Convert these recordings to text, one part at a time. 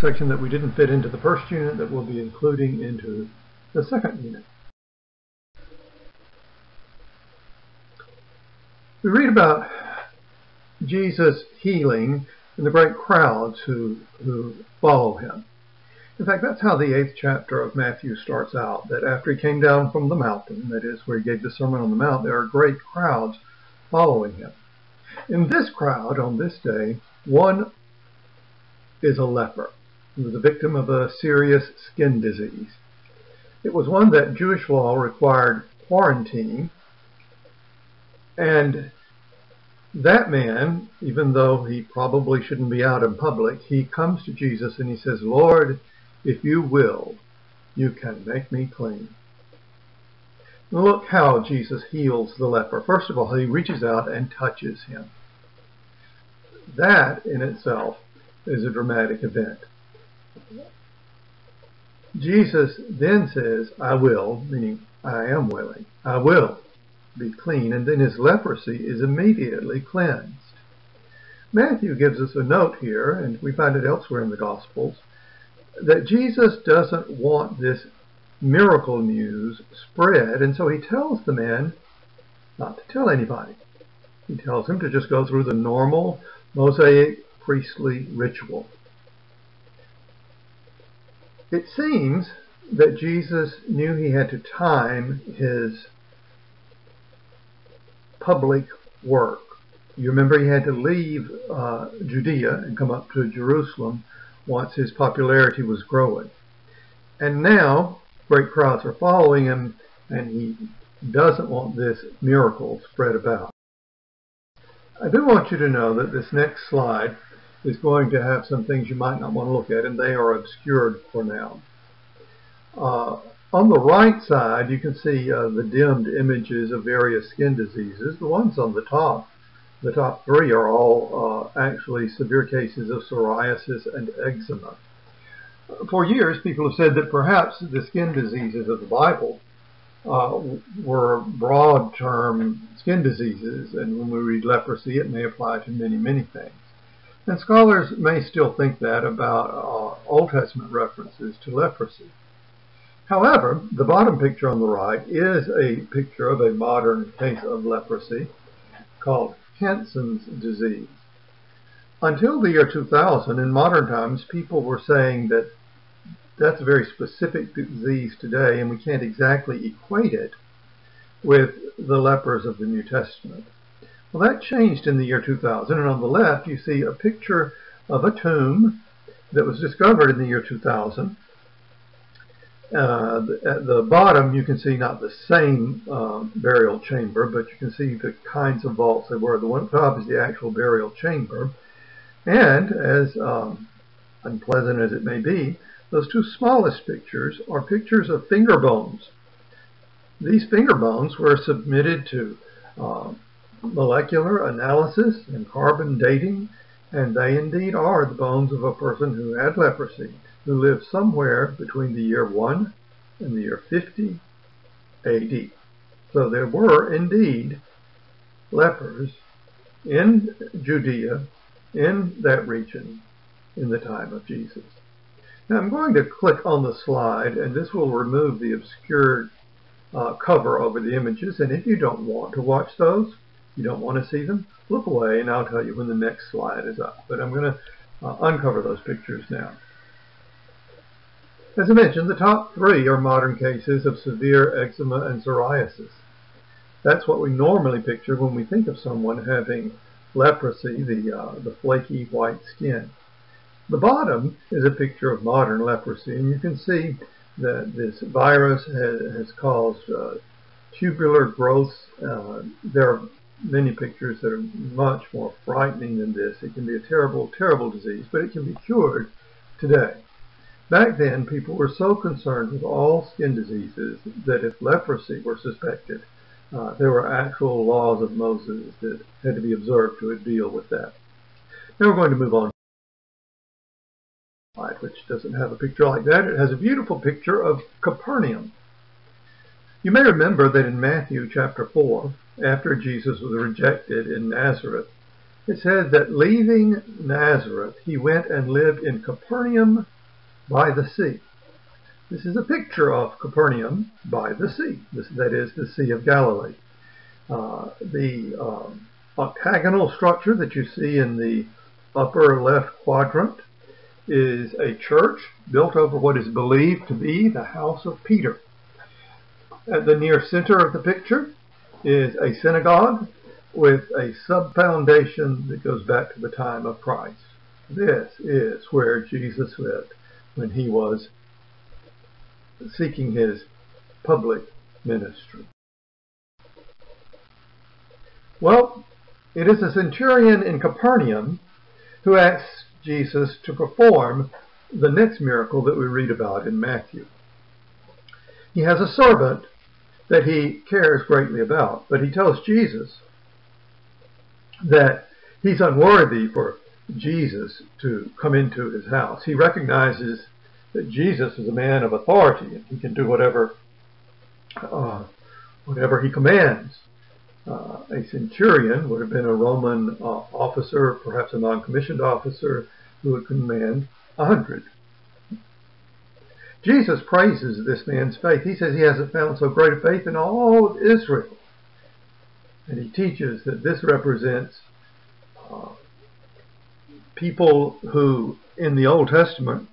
section that we didn't fit into the first unit that we'll be including into the second unit. We read about Jesus healing and the great crowds who, who follow him. In fact, that's how the eighth chapter of Matthew starts out, that after he came down from the mountain, that is where he gave the Sermon on the Mount, there are great crowds following him. In this crowd, on this day, one is a leper. He was a victim of a serious skin disease. It was one that Jewish law required quarantine, and that man, even though he probably shouldn't be out in public, he comes to Jesus and he says, Lord, if you will, you can make me clean. Look how Jesus heals the leper. First of all, he reaches out and touches him. That in itself is a dramatic event. Jesus then says, I will, meaning I am willing. I will be clean. And then his leprosy is immediately cleansed. Matthew gives us a note here, and we find it elsewhere in the Gospels, that Jesus doesn't want this miracle news spread, and so he tells the man not to tell anybody. He tells him to just go through the normal Mosaic priestly ritual. It seems that Jesus knew he had to time his public work. You remember he had to leave uh, Judea and come up to Jerusalem once his popularity was growing. And now great crowds are following him and he doesn't want this miracle spread about. I do want you to know that this next slide is going to have some things you might not want to look at and they are obscured for now. Uh, on the right side you can see uh, the dimmed images of various skin diseases. The ones on the top the top three are all uh, actually severe cases of psoriasis and eczema. For years, people have said that perhaps the skin diseases of the Bible uh, were broad term skin diseases, and when we read leprosy, it may apply to many, many things. And scholars may still think that about uh, Old Testament references to leprosy. However, the bottom picture on the right is a picture of a modern case of leprosy called Hansen's disease. Until the year 2000, in modern times, people were saying that that's a very specific disease today, and we can't exactly equate it with the lepers of the New Testament. Well, that changed in the year 2000, and on the left you see a picture of a tomb that was discovered in the year 2000 uh, at the bottom, you can see not the same uh, burial chamber, but you can see the kinds of vaults they were. The one top is the actual burial chamber. And as um, unpleasant as it may be, those two smallest pictures are pictures of finger bones. These finger bones were submitted to uh, molecular analysis and carbon dating, and they indeed are the bones of a person who had leprosy who lived somewhere between the year 1 and the year 50 AD. So there were indeed lepers in Judea, in that region, in the time of Jesus. Now I'm going to click on the slide, and this will remove the obscured uh, cover over the images. And if you don't want to watch those, you don't want to see them, look away, and I'll tell you when the next slide is up. But I'm going to uh, uncover those pictures now. As I mentioned, the top three are modern cases of severe eczema and psoriasis. That's what we normally picture when we think of someone having leprosy, the, uh, the flaky white skin. The bottom is a picture of modern leprosy, and you can see that this virus has, has caused uh, tubular growths. Uh, there are many pictures that are much more frightening than this. It can be a terrible, terrible disease, but it can be cured today. Back then, people were so concerned with all skin diseases that if leprosy were suspected, uh, there were actual laws of Moses that had to be observed to deal with that. Now we're going to move on which doesn't have a picture like that. It has a beautiful picture of Capernaum. You may remember that in Matthew chapter 4, after Jesus was rejected in Nazareth, it says that leaving Nazareth, he went and lived in Capernaum by the sea. This is a picture of Capernaum by the sea. This, that is the Sea of Galilee. Uh, the um, octagonal structure that you see in the upper left quadrant is a church built over what is believed to be the house of Peter. At the near center of the picture is a synagogue with a sub-foundation that goes back to the time of Christ. This is where Jesus lived when he was seeking his public ministry. Well, it is a centurion in Capernaum who asks Jesus to perform the next miracle that we read about in Matthew. He has a servant that he cares greatly about, but he tells Jesus that he's unworthy for Jesus to come into his house. He recognizes that Jesus is a man of authority and he can do whatever uh, whatever he commands. Uh, a centurion would have been a Roman uh, officer, perhaps a non-commissioned officer, who would command a hundred. Jesus praises this man's faith. He says he hasn't found so great a faith in all of Israel. And he teaches that this represents uh, people who, in the Old Testament,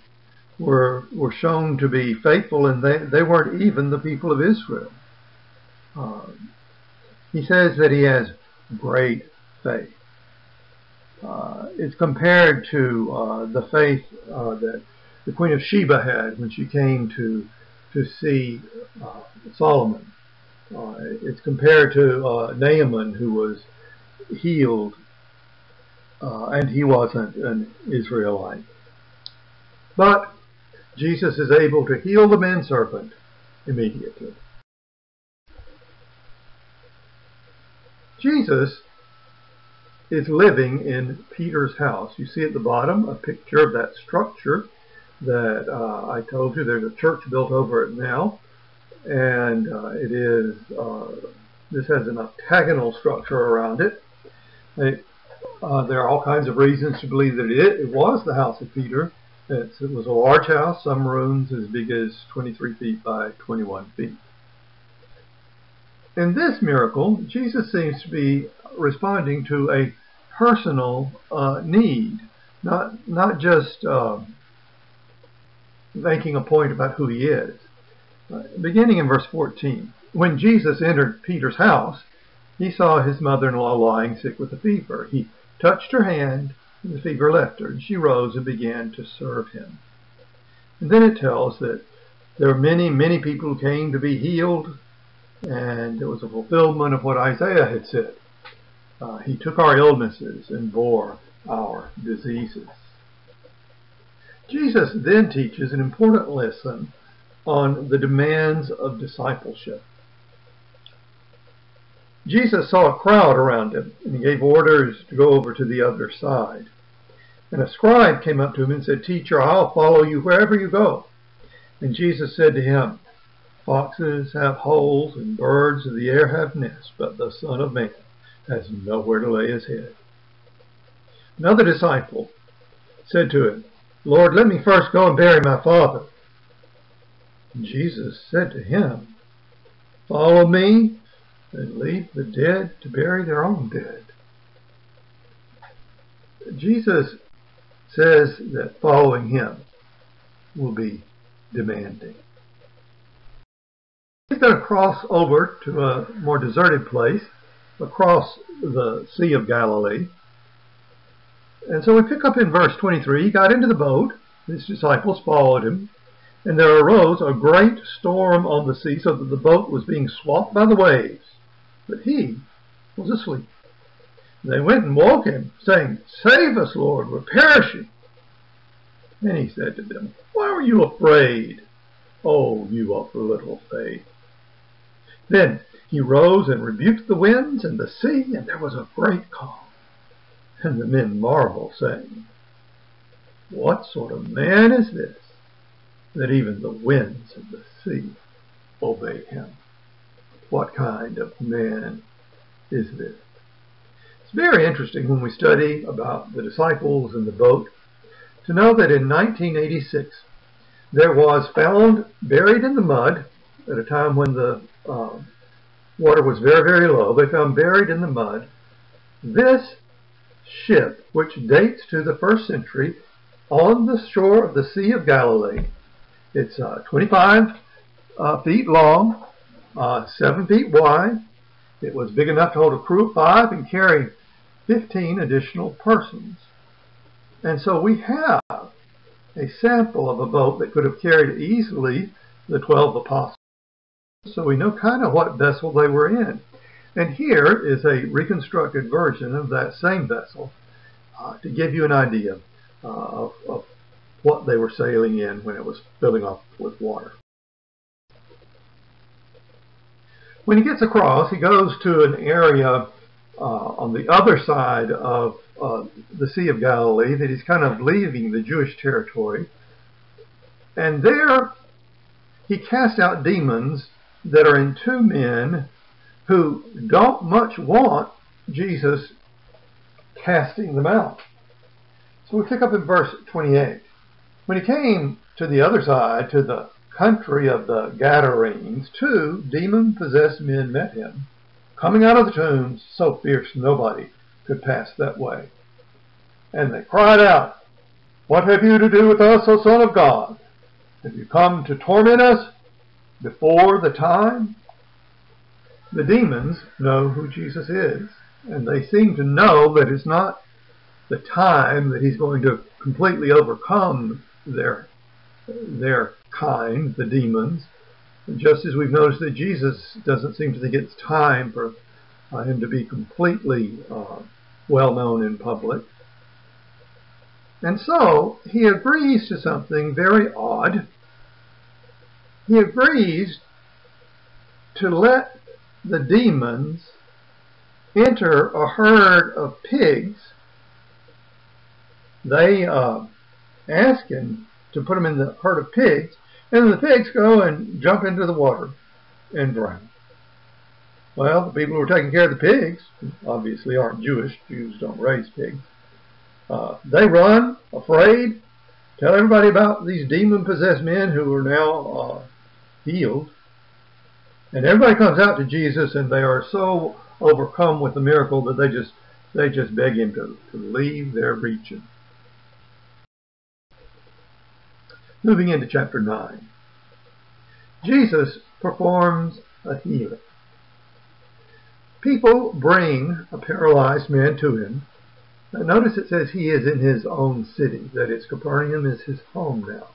were were shown to be faithful, and they, they weren't even the people of Israel. Uh, he says that he has great faith. Uh, it's compared to uh, the faith uh, that the Queen of Sheba had when she came to to see uh, Solomon. Uh, it's compared to uh, Naaman, who was healed, and he wasn't an Israelite. But Jesus is able to heal the manservant immediately. Jesus is living in Peter's house. You see at the bottom a picture of that structure that uh, I told you. There's a church built over it now, and uh, it is uh, this has an octagonal structure around it. it uh, there are all kinds of reasons to believe that it, it was the house of Peter. It's, it was a large house, some rooms as big as 23 feet by 21 feet. In this miracle, Jesus seems to be responding to a personal uh, need, not not just uh, making a point about who he is. Beginning in verse 14, when Jesus entered Peter's house, he saw his mother-in-law lying sick with a fever. He touched her hand, and the fever left her, and she rose and began to serve him. And then it tells that there were many, many people who came to be healed and it was a fulfillment of what Isaiah had said. Uh, he took our illnesses and bore our diseases. Jesus then teaches an important lesson on the demands of discipleship. Jesus saw a crowd around him, and he gave orders to go over to the other side. And a scribe came up to him and said, Teacher, I'll follow you wherever you go. And Jesus said to him, Foxes have holes and birds of the air have nests, but the Son of Man has nowhere to lay his head. Another disciple said to him, Lord, let me first go and bury my father. And Jesus said to him, Follow me and leave the dead to bury their own dead. Jesus says that following him will be demanding. He's going to cross over to a more deserted place across the Sea of Galilee. And so we pick up in verse 23. He got into the boat. His disciples followed him. And there arose a great storm on the sea so that the boat was being swamped by the waves. But he was asleep. And they went and woke him, saying, Save us, Lord, we're perishing. And he said to them, Why were you afraid? Oh, you of little faith. Then he rose and rebuked the winds and the sea, and there was a great calm. And the men marveled, saying, What sort of man is this, that even the winds and the sea obey him? What kind of man is this? It's very interesting when we study about the disciples and the boat to know that in 1986 there was found buried in the mud at a time when the uh, water was very, very low. They found buried in the mud this ship, which dates to the first century, on the shore of the Sea of Galilee. It's uh, 25 uh, feet long, uh, 7 feet wide. It was big enough to hold a crew of five and carry 15 additional persons. And so we have a sample of a boat that could have carried easily the 12 apostles. So we know kind of what vessel they were in. And here is a reconstructed version of that same vessel uh, to give you an idea uh, of, of what they were sailing in when it was filling up with water. When he gets across, he goes to an area uh, on the other side of uh, the Sea of Galilee that he's kind of leaving the Jewish territory. And there he casts out demons that are in two men who don't much want Jesus casting them out. So we pick up in verse 28. When he came to the other side, to the country of the Gadarenes, two demon-possessed men met him, coming out of the tombs, so fierce nobody could pass that way. And they cried out, What have you to do with us, O Son of God? Have you come to torment us before the time? The demons know who Jesus is, and they seem to know that it's not the time that he's going to completely overcome their their kind, the demons. And just as we've noticed that Jesus doesn't seem to think it's time for uh, him to be completely uh, well known in public. And so he agrees to something very odd. He agrees to let the demons enter a herd of pigs. They uh, ask him to put them in the herd of pigs, and the pigs go and jump into the water and drown. Well, the people who are taking care of the pigs obviously aren't Jewish. Jews don't raise pigs. Uh, they run, afraid, tell everybody about these demon-possessed men who are now uh, healed. And everybody comes out to Jesus, and they are so overcome with the miracle that they just they just beg him to, to leave their region. Moving into chapter 9. Jesus performs a healing. People bring a paralyzed man to him. Now notice it says he is in his own city, that is, Capernaum is his home now.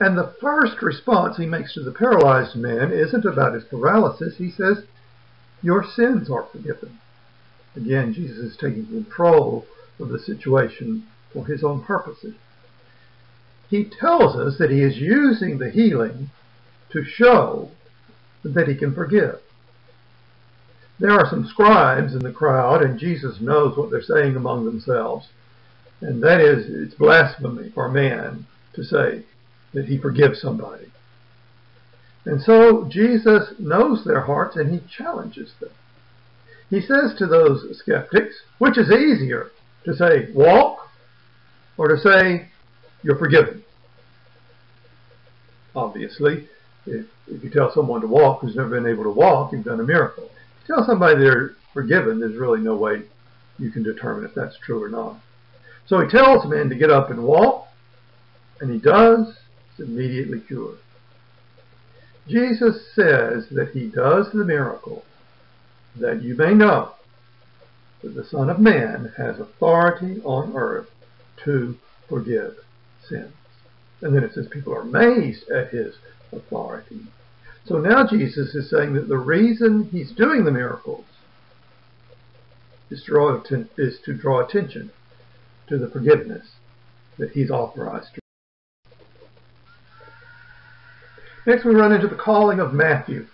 And the first response he makes to the paralyzed man isn't about his paralysis. He says, Your sins are forgiven. Again, Jesus is taking control of the situation for his own purposes he tells us that he is using the healing to show that he can forgive. There are some scribes in the crowd, and Jesus knows what they're saying among themselves. And that is, it's blasphemy for a man to say that he forgives somebody. And so Jesus knows their hearts and he challenges them. He says to those skeptics, which is easier, to say, walk, or to say, you're forgiven. Obviously, if, if you tell someone to walk who's never been able to walk, you've done a miracle. If you tell somebody they're forgiven, there's really no way you can determine if that's true or not. So he tells the man to get up and walk, and he does. Immediately cured. Jesus says that he does the miracle that you may know that the Son of Man has authority on earth to forgive sins. And then it says people are amazed at his authority. So now Jesus is saying that the reason he's doing the miracles is to draw, is to draw attention to the forgiveness that he's authorized to. Next we run into the calling of Matthew.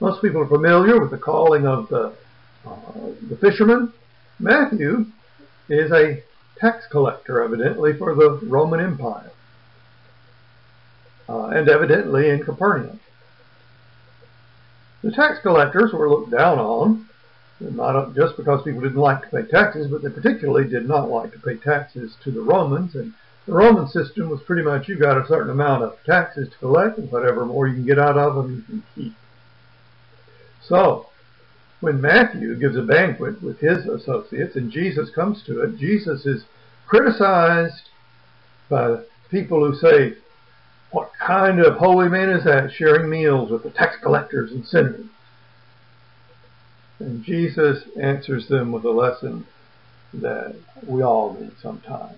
Most people are familiar with the calling of the, uh, the fisherman. Matthew is a tax collector, evidently, for the Roman Empire, uh, and evidently in Capernaum. The tax collectors were looked down on. not just because people didn't like to pay taxes, but they particularly did not like to pay taxes to the Romans. And the Roman system was pretty much you got a certain amount of taxes to collect, and whatever more you can get out of them, you can keep. So, when Matthew gives a banquet with his associates and Jesus comes to it, Jesus is criticized by people who say, What kind of holy man is that sharing meals with the tax collectors and sinners? And Jesus answers them with a lesson that we all need sometime.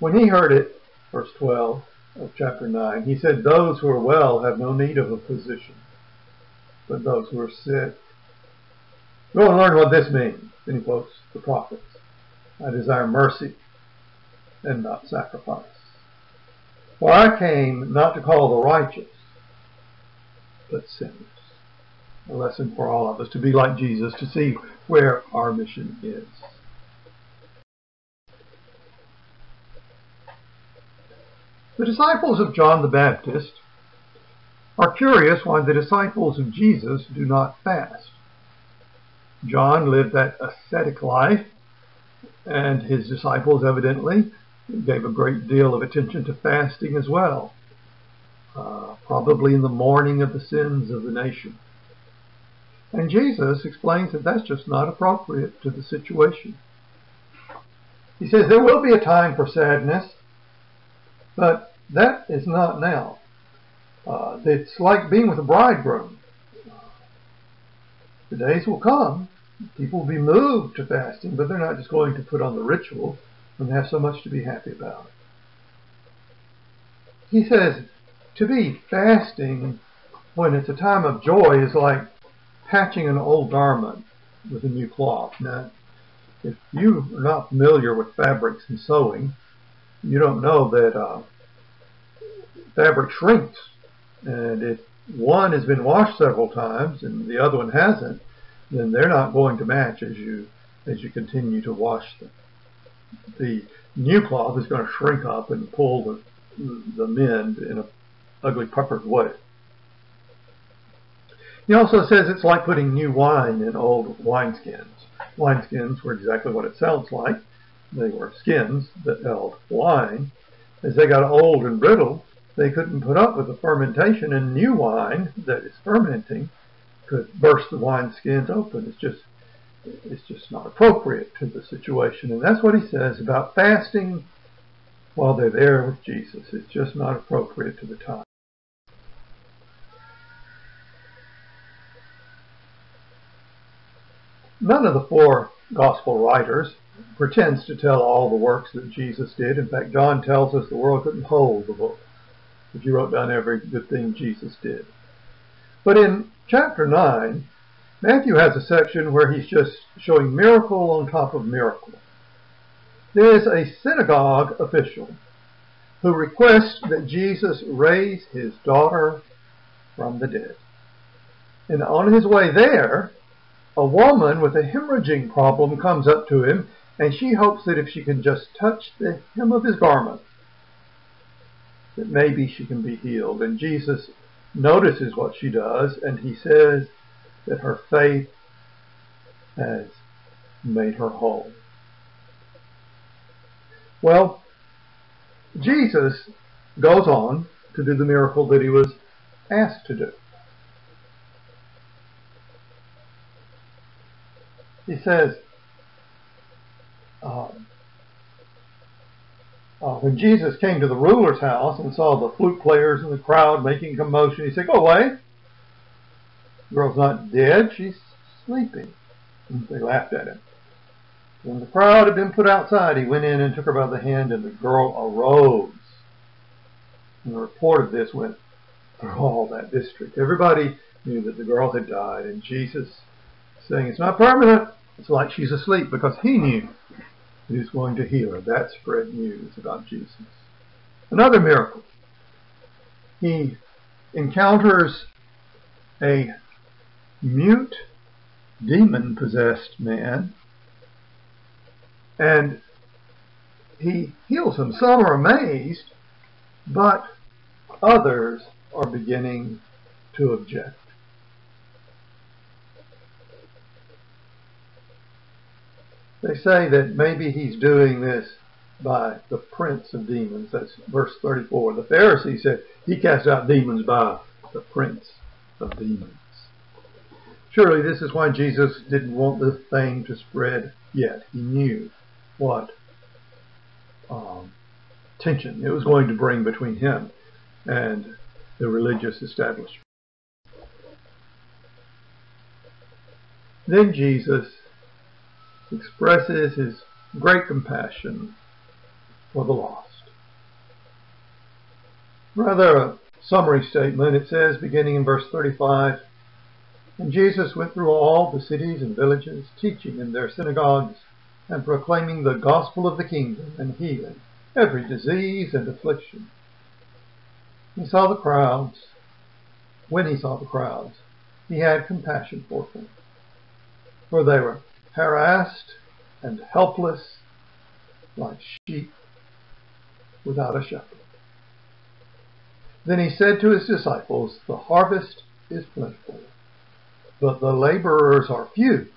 When he heard it, verse 12 of chapter 9, he said, Those who are well have no need of a physician, but those who are sick. Go and learn what this means. Then he quotes the prophets. I desire mercy and not sacrifice. For I came not to call the righteous, but sinners. A lesson for all of us to be like Jesus, to see where our mission is. The disciples of John the Baptist are curious why the disciples of Jesus do not fast. John lived that ascetic life, and his disciples evidently gave a great deal of attention to fasting as well, uh, probably in the mourning of the sins of the nation. And Jesus explains that that's just not appropriate to the situation. He says there will be a time for sadness, but that is not now. Uh, it's like being with a bridegroom. The days will come. People will be moved to fasting, but they're not just going to put on the ritual when they have so much to be happy about. He says to be fasting when it's a time of joy is like patching an old garment with a new cloth. Now, if you are not familiar with fabrics and sewing, you don't know that uh, fabric shrinks. And if one has been washed several times and the other one hasn't, then they're not going to match as you as you continue to wash them. The new cloth is going to shrink up and pull the the mend in a ugly puckered way. He also says it's like putting new wine in old wineskins. Wineskins were exactly what it sounds like. They were skins that held wine. As they got old and brittle, they couldn't put up with the fermentation, and new wine that is fermenting could burst the wine skins open. It's just it's just not appropriate to the situation. And that's what he says about fasting while they're there with Jesus. It's just not appropriate to the time. None of the four gospel writers pretends to tell all the works that Jesus did. In fact, John tells us the world couldn't hold the book if you wrote down every good thing Jesus did. But in chapter 9, Matthew has a section where he's just showing miracle on top of miracle. There is a synagogue official who requests that Jesus raise his daughter from the dead. And on his way there, a woman with a hemorrhaging problem comes up to him, and she hopes that if she can just touch the hem of his garment, that maybe she can be healed. And Jesus notices what she does, and he says that her faith has made her whole. Well, Jesus goes on to do the miracle that he was asked to do. He says, uh, uh, when Jesus came to the ruler's house and saw the flute players and the crowd making commotion, he said, Go away. The girl's not dead, she's sleeping. And they laughed at him. When the crowd had been put outside, he went in and took her by the hand, and the girl arose. And the report of this went through all that district. Everybody knew that the girl had died, and Jesus saying, It's not permanent. It's like she's asleep because he knew that he going to heal her. That spread news about Jesus. Another miracle. He encounters a mute, demon possessed man and he heals him. Some are amazed, but others are beginning to object. They say that maybe he's doing this by the prince of demons. That's verse 34. The Pharisee said he cast out demons by the prince of demons. Surely this is why Jesus didn't want this thing to spread yet. He knew what um, tension it was going to bring between him and the religious establishment. Then Jesus expresses his great compassion for the lost. Rather a summary statement. It says, beginning in verse 35, And Jesus went through all the cities and villages, teaching in their synagogues, and proclaiming the gospel of the kingdom, and healing every disease and affliction. He saw the crowds. When he saw the crowds, he had compassion for them, for they were harassed and helpless like sheep without a shepherd. Then he said to his disciples, The harvest is plentiful, but the laborers are few.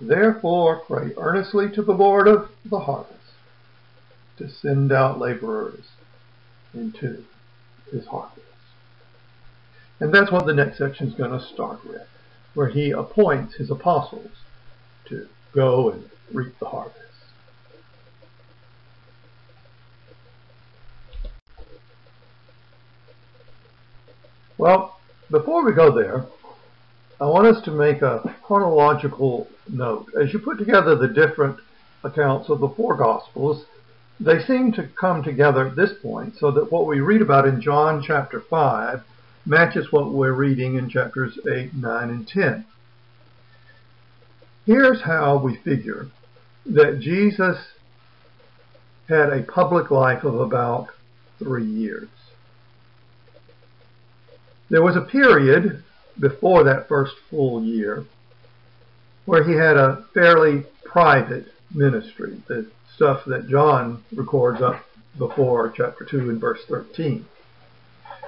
Therefore pray earnestly to the Lord of the harvest to send out laborers into his harvest. And that's what the next section is going to start with, where he appoints his apostles to go and reap the harvest. Well, before we go there, I want us to make a chronological note. As you put together the different accounts of the four Gospels, they seem to come together at this point so that what we read about in John chapter 5 matches what we're reading in chapters 8, 9, and 10. Here's how we figure that Jesus had a public life of about three years. There was a period before that first full year where he had a fairly private ministry, the stuff that John records up before chapter 2 and verse 13.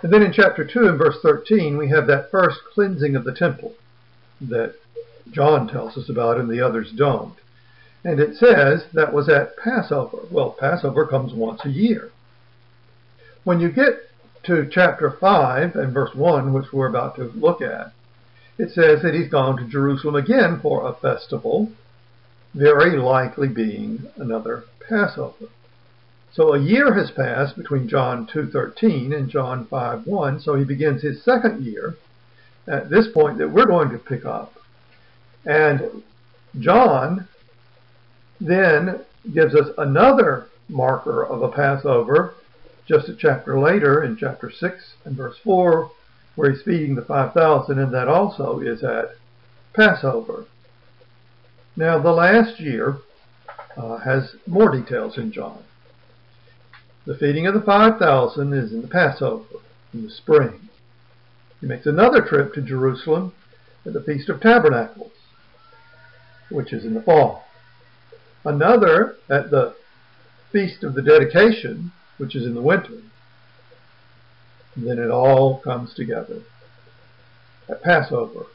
And then in chapter 2 and verse 13, we have that first cleansing of the temple that John tells us about and the others don't. And it says that was at Passover. Well, Passover comes once a year. When you get to chapter 5 and verse 1, which we're about to look at, it says that he's gone to Jerusalem again for a festival, very likely being another Passover. So a year has passed between John 2.13 and John 5.1, so he begins his second year at this point that we're going to pick up. And John then gives us another marker of a Passover just a chapter later in chapter 6 and verse 4 where he's feeding the 5,000 and that also is at Passover. Now the last year uh, has more details in John. The feeding of the 5,000 is in the Passover, in the spring. He makes another trip to Jerusalem at the Feast of Tabernacles, which is in the fall. Another at the Feast of the Dedication, which is in the winter. And then it all comes together at Passover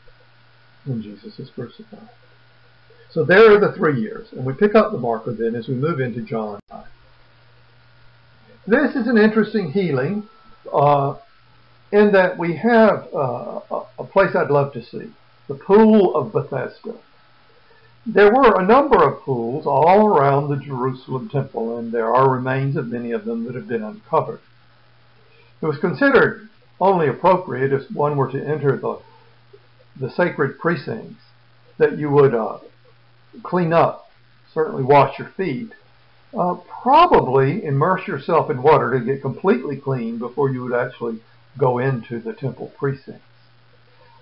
when Jesus is crucified. So there are the three years, and we pick up the marker then as we move into John 5. This is an interesting healing uh, in that we have uh, a place I'd love to see, the Pool of Bethesda. There were a number of pools all around the Jerusalem temple, and there are remains of many of them that have been uncovered. It was considered only appropriate if one were to enter the, the sacred precincts that you would uh, clean up, certainly wash your feet, uh, probably immerse yourself in water to get completely clean before you would actually go into the temple precincts.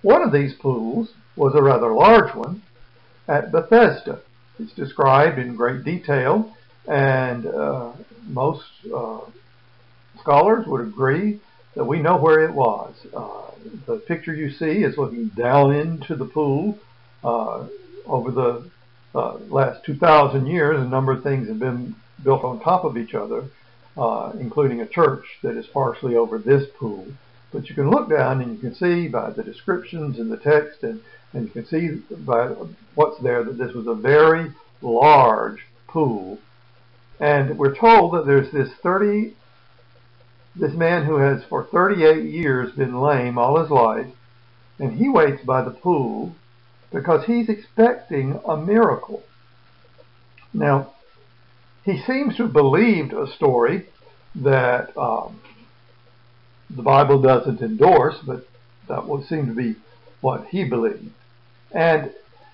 One of these pools was a rather large one, at Bethesda. It's described in great detail, and uh, most uh, scholars would agree that we know where it was. Uh, the picture you see is looking down into the pool. Uh, over the uh, last 2,000 years, a number of things have been built on top of each other, uh, including a church that is partially over this pool. But you can look down and you can see by the descriptions in the text and and you can see by what's there that this was a very large pool. And we're told that there's this 30, this man who has for 38 years been lame all his life, and he waits by the pool because he's expecting a miracle. Now, he seems to have believed a story that um, the Bible doesn't endorse, but that would seem to be what he believed. And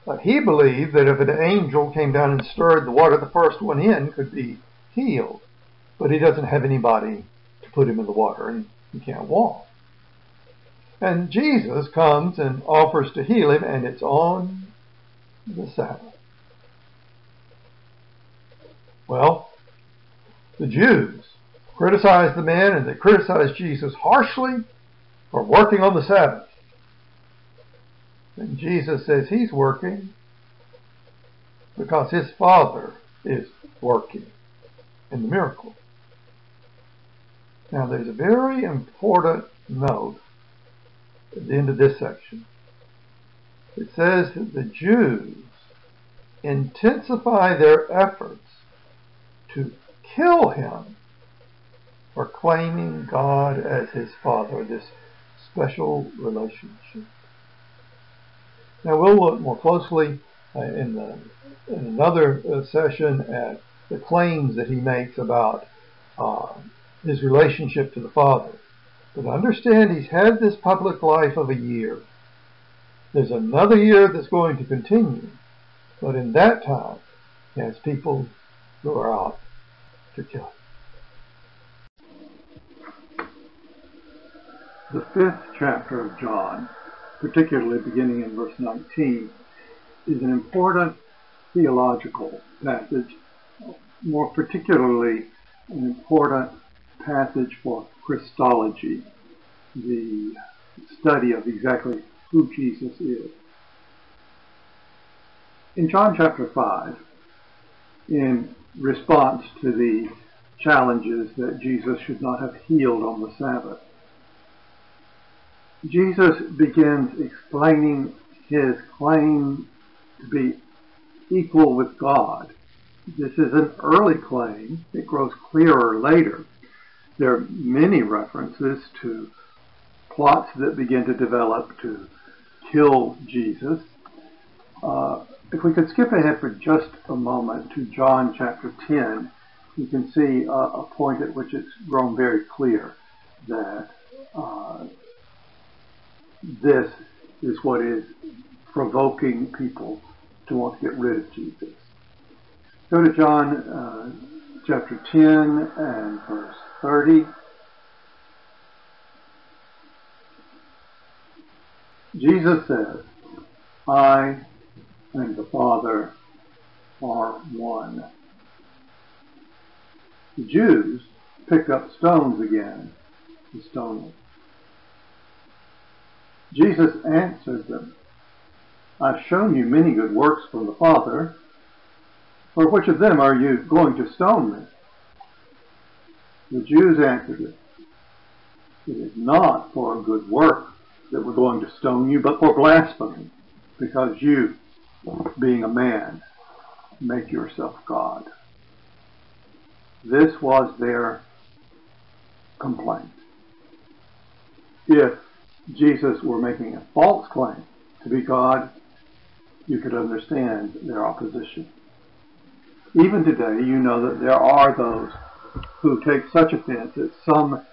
uh, he believed that if an angel came down and stirred the water, the first one in could be healed. But he doesn't have anybody to put him in the water, and he can't walk. And Jesus comes and offers to heal him, and it's on the Sabbath. Well, the Jews criticized the man and they criticized Jesus harshly for working on the Sabbath. And Jesus says he's working because his Father is working in the miracle. Now there's a very important note at the end of this section. It says that the Jews intensify their efforts to kill him for claiming God as his Father, this special relationship. Now we'll look more closely uh, in, the, in another uh, session at the claims that he makes about uh, his relationship to the Father. But understand he's had this public life of a year. There's another year that's going to continue. But in that time, he has people who are out to kill The fifth chapter of John, particularly beginning in verse 19, is an important theological passage, more particularly an important passage for Christology, the study of exactly who Jesus is. In John chapter 5, in response to the challenges that Jesus should not have healed on the Sabbath, Jesus begins explaining his claim to be equal with God. This is an early claim. It grows clearer later. There are many references to plots that begin to develop to kill Jesus. Uh, if we could skip ahead for just a moment to John chapter 10, you can see uh, a point at which it's grown very clear that uh, this is what is provoking people to want to get rid of Jesus. Go to John uh, chapter 10 and verse 30. Jesus says, I and the Father are one. The Jews picked up stones again to stone him. Jesus answered them, I've shown you many good works from the Father. For which of them are you going to stone me? The Jews answered it, It is not for a good work that we're going to stone you, but for blasphemy, because you, being a man, make yourself God. This was their complaint. If Jesus were making a false claim to be God, you could understand their opposition. Even today, you know that there are those who take such offense at some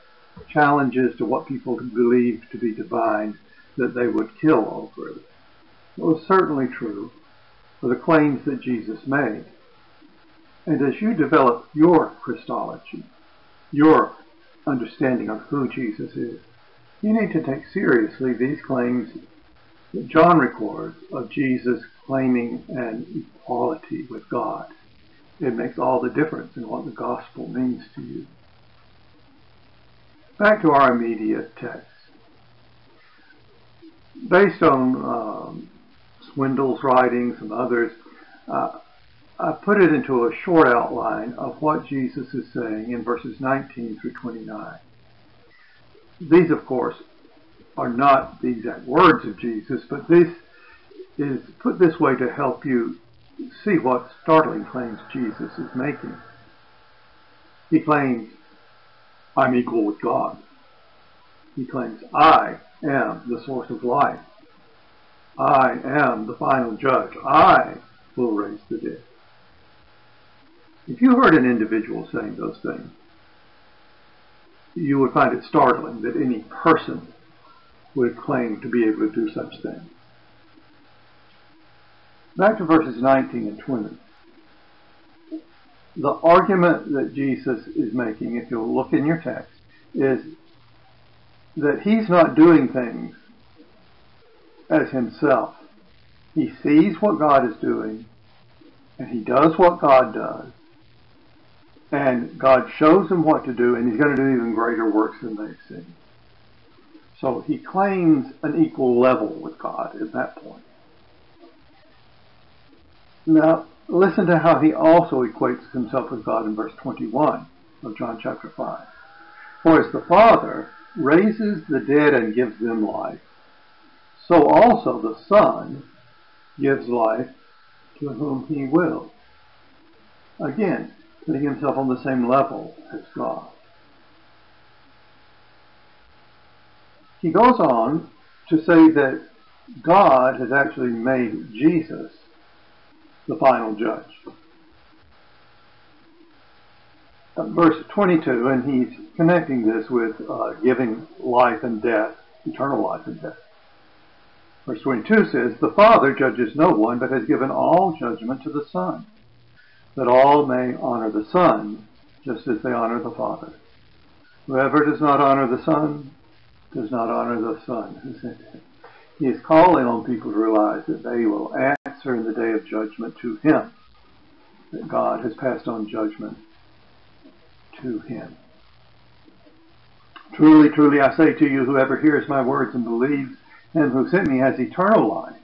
challenges to what people believe to be divine that they would kill over it. It was certainly true for the claims that Jesus made. And as you develop your Christology, your understanding of who Jesus is, you need to take seriously these claims that John records of Jesus claiming an equality with God. It makes all the difference in what the gospel means to you. Back to our immediate text. Based on um, Swindoll's writings and others, uh, I put it into a short outline of what Jesus is saying in verses 19 through 29. These, of course, are not the exact words of Jesus, but this is put this way to help you see what startling claims Jesus is making. He claims, I'm equal with God. He claims, I am the source of life. I am the final judge. I will raise the dead. If you heard an individual saying those things, you would find it startling that any person would claim to be able to do such things. Back to verses 19 and 20. The argument that Jesus is making, if you'll look in your text, is that he's not doing things as himself. He sees what God is doing, and he does what God does, and God shows him what to do, and he's going to do even greater works than they've seen. So he claims an equal level with God at that point. Now, listen to how he also equates himself with God in verse 21 of John chapter 5. For as the Father raises the dead and gives them life, so also the Son gives life to whom he will. Again, putting himself on the same level as God. He goes on to say that God has actually made Jesus the final judge. Verse 22, and he's connecting this with uh, giving life and death, eternal life and death. Verse 22 says, The Father judges no one, but has given all judgment to the Son, that all may honor the Son, just as they honor the Father. Whoever does not honor the Son does not honor the Son who sent him. He is calling on people to realize that they will answer in the day of judgment to him, that God has passed on judgment to him. Truly, truly, I say to you, whoever hears my words and believes him who sent me has eternal life.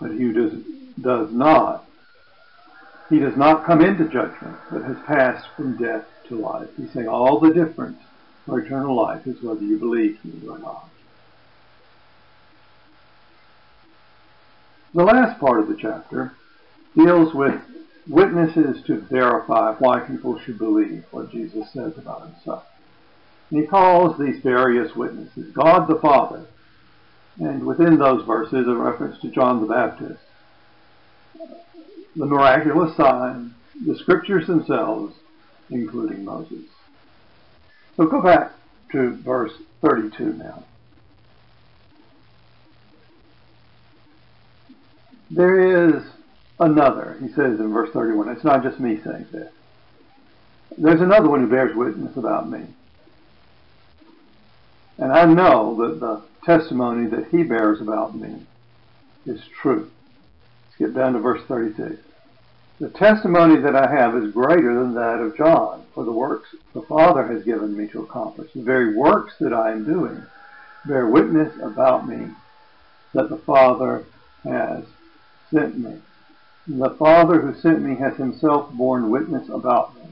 But he who does, does not, he does not come into judgment, but has passed from death to life. He's saying all the difference for eternal life is whether you believe me or not. The last part of the chapter deals with witnesses to verify why people should believe what Jesus says about himself. And he calls these various witnesses God the Father, and within those verses a reference to John the Baptist, the miraculous sign, the scriptures themselves, including Moses. So go back to verse 32 now. There is another, he says in verse 31. It's not just me saying this. There's another one who bears witness about me. And I know that the testimony that he bears about me is true. Get down to verse 32. The testimony that I have is greater than that of John, for the works the Father has given me to accomplish. The very works that I am doing bear witness about me that the Father has sent me. The Father who sent me has himself borne witness about me.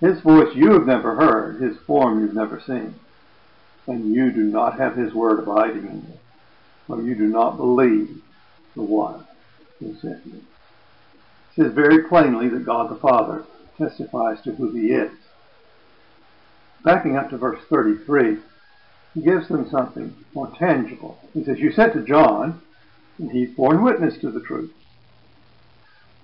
His voice you have never heard, his form you've never seen. And you do not have his word abiding in you, for you do not believe the one who. It says very plainly that God the Father testifies to who he is. Backing up to verse 33, he gives them something more tangible. He says, You said to John, and he's borne witness to the truth.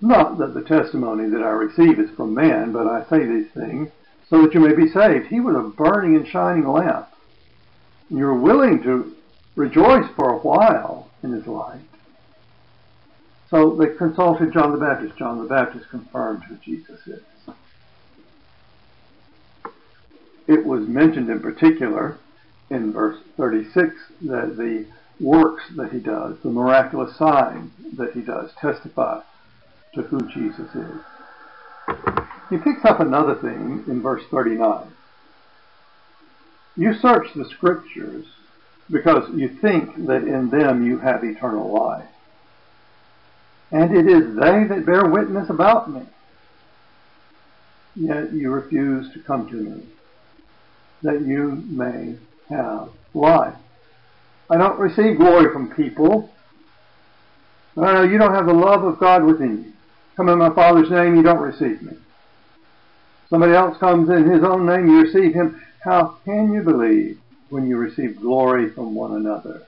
Not that the testimony that I receive is from man, but I say these things so that you may be saved. He was a burning and shining lamp. You're willing to rejoice for a while in his light. So they consulted John the Baptist. John the Baptist confirmed who Jesus is. It was mentioned in particular in verse 36 that the works that he does, the miraculous signs that he does, testify to who Jesus is. He picks up another thing in verse 39. You search the scriptures because you think that in them you have eternal life. And it is they that bear witness about me. Yet you refuse to come to me, that you may have life. I don't receive glory from people, No, you don't have the love of God within you. Come in my Father's name, you don't receive me. Somebody else comes in his own name, you receive him. How can you believe when you receive glory from one another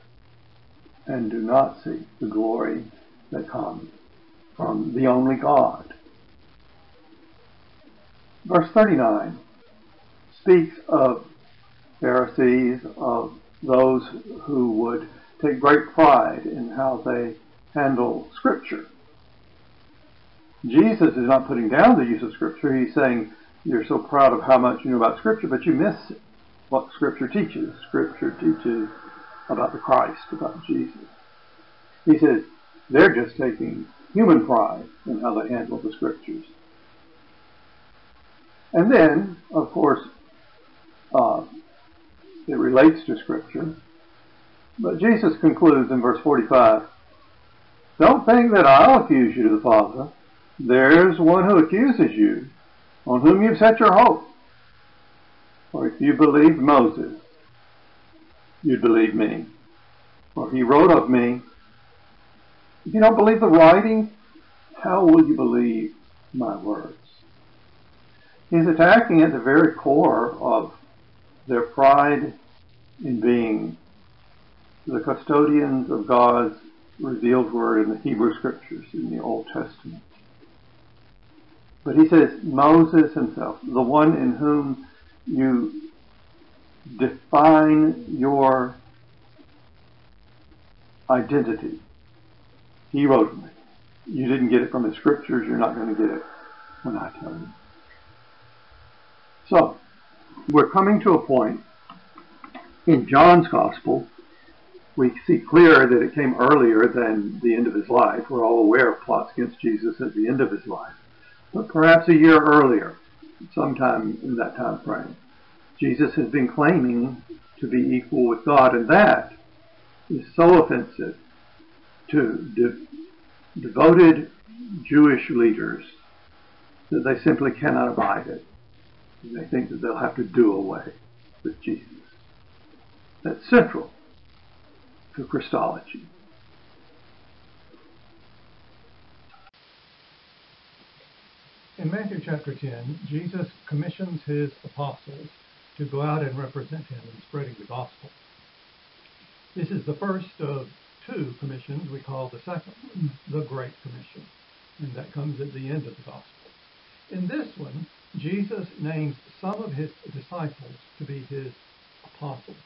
and do not see the glory that comes from the only God? Verse 39 speaks of Pharisees, of those who would take great pride in how they handle Scripture. Jesus is not putting down the use of Scripture. He's saying, you're so proud of how much you know about Scripture, but you miss what Scripture teaches. Scripture teaches about the Christ, about Jesus. He says, they're just taking human pride in how they handle the Scriptures. And then, of course, uh, it relates to Scripture. But Jesus concludes in verse 45, Don't think that I'll accuse you to the Father. There's one who accuses you, on whom you've set your hope. For if you believed Moses, you'd believe me. For he wrote of me. If you don't believe the writing, how will you believe my words? He's attacking at the very core of their pride in being the custodians of God's revealed word in the Hebrew Scriptures in the Old Testament. But he says, Moses himself, the one in whom you define your identity, he wrote me. You didn't get it from the Scriptures, you're not going to get it when I tell you. So, we're coming to a point in John's Gospel we see clear that it came earlier than the end of his life. We're all aware of plots against Jesus at the end of his life. But perhaps a year earlier, sometime in that time frame, Jesus has been claiming to be equal with God, and that is so offensive to de devoted Jewish leaders that they simply cannot abide it. And they think that they'll have to do away with Jesus. That's central to Christology. In Matthew chapter 10, Jesus commissions his apostles to go out and represent him in spreading the gospel. This is the first of two commissions we call the second the Great Commission, and that comes at the end of the gospel. In this one, Jesus names some of his disciples to be his apostles.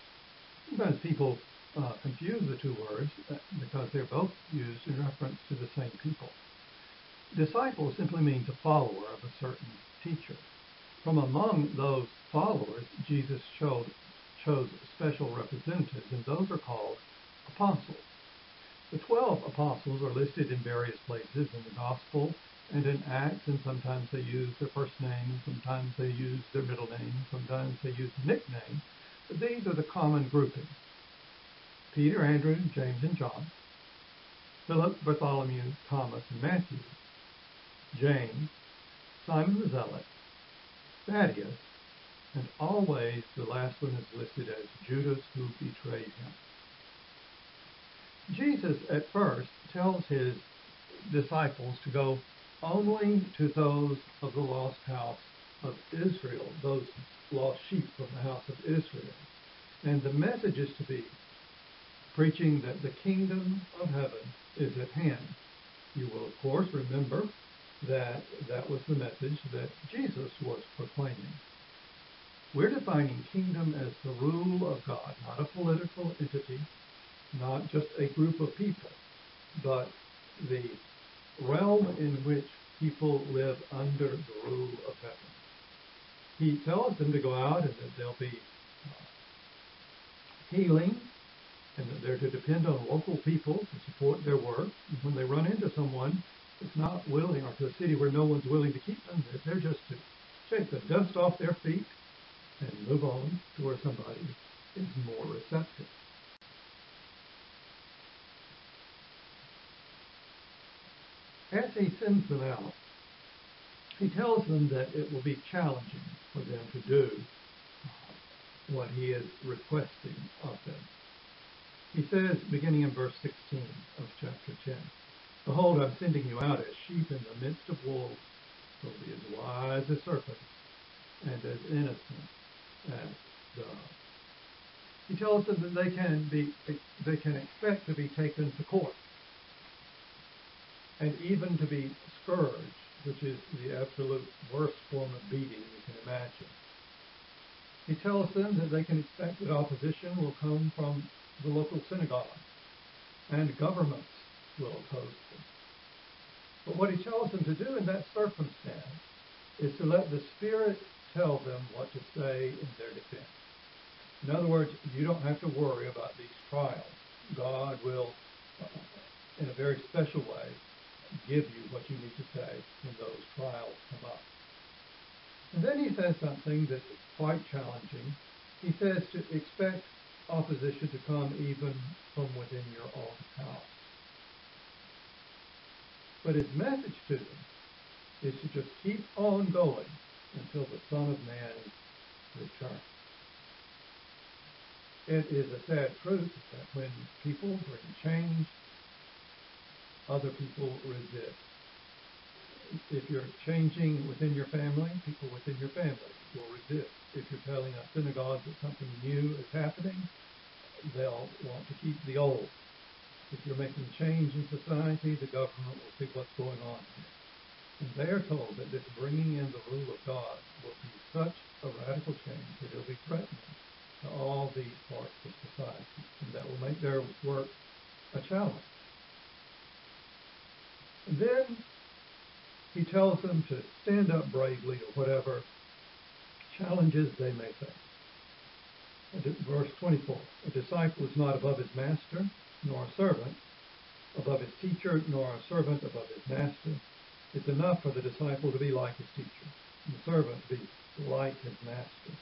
Sometimes people uh, confuse the two words uh, because they're both used in reference to the same people. Disciple simply means a follower of a certain teacher. From among those followers, Jesus chose, chose special representatives, and those are called apostles. The twelve apostles are listed in various places in the Gospel and in Acts, and sometimes they use their first name, sometimes they use their middle name, sometimes they use a nickname. But these are the common groupings. Peter, Andrew, James, and John, Philip, Bartholomew, Thomas, and Matthew, James, Simon the Zealot, Thaddeus, and always the last one is listed as Judas who betrayed him. Jesus at first tells his disciples to go only to those of the lost house of Israel, those lost sheep from the house of Israel. And the message is to be preaching that the kingdom of heaven is at hand. You will, of course, remember that that was the message that Jesus was proclaiming. We're defining kingdom as the rule of God, not a political entity, not just a group of people, but the realm in which people live under the rule of heaven. He tells them to go out and that there'll be uh, healing and that they're to depend on local people to support their work. And when they run into someone that's not willing, or to a city where no one's willing to keep them, they're just to shake the dust off their feet and move on to where somebody is more receptive. As he sends them out, he tells them that it will be challenging for them to do what he is requesting of them. He says, beginning in verse 16 of chapter 10, Behold, I'm sending you out as sheep in the midst of wolves. So be as wise as serpents and as innocent as doves. He tells them that they can be they can expect to be taken to court and even to be scourged, which is the absolute worst form of beating you can imagine. He tells them that they can expect that opposition will come from the local synagogue and governments will oppose them. But what he tells them to do in that circumstance is to let the Spirit tell them what to say in their defense. In other words, you don't have to worry about these trials. God will, in a very special way, give you what you need to say when those trials come up. And then he says something that's quite challenging. He says to expect opposition to come even from within your own house. But his message to them is to just keep on going until the Son of Man returns. It is a sad truth that when people bring change, other people resist. If you're changing within your family, people within your family will resist. If you're telling a synagogue that something new is happening, they'll want to keep the old. If you're making change in society, the government will see what's going on. And they are told that this bringing in the rule of God will be such a radical change that it'll be threatening to all these parts of society, and that will make their work a challenge. Then he tells them to stand up bravely or whatever challenges they may face. Verse 24 A disciple is not above his master, nor a servant above his teacher, nor a servant above his master. It's enough for the disciple to be like his teacher, and the servant to be like his master.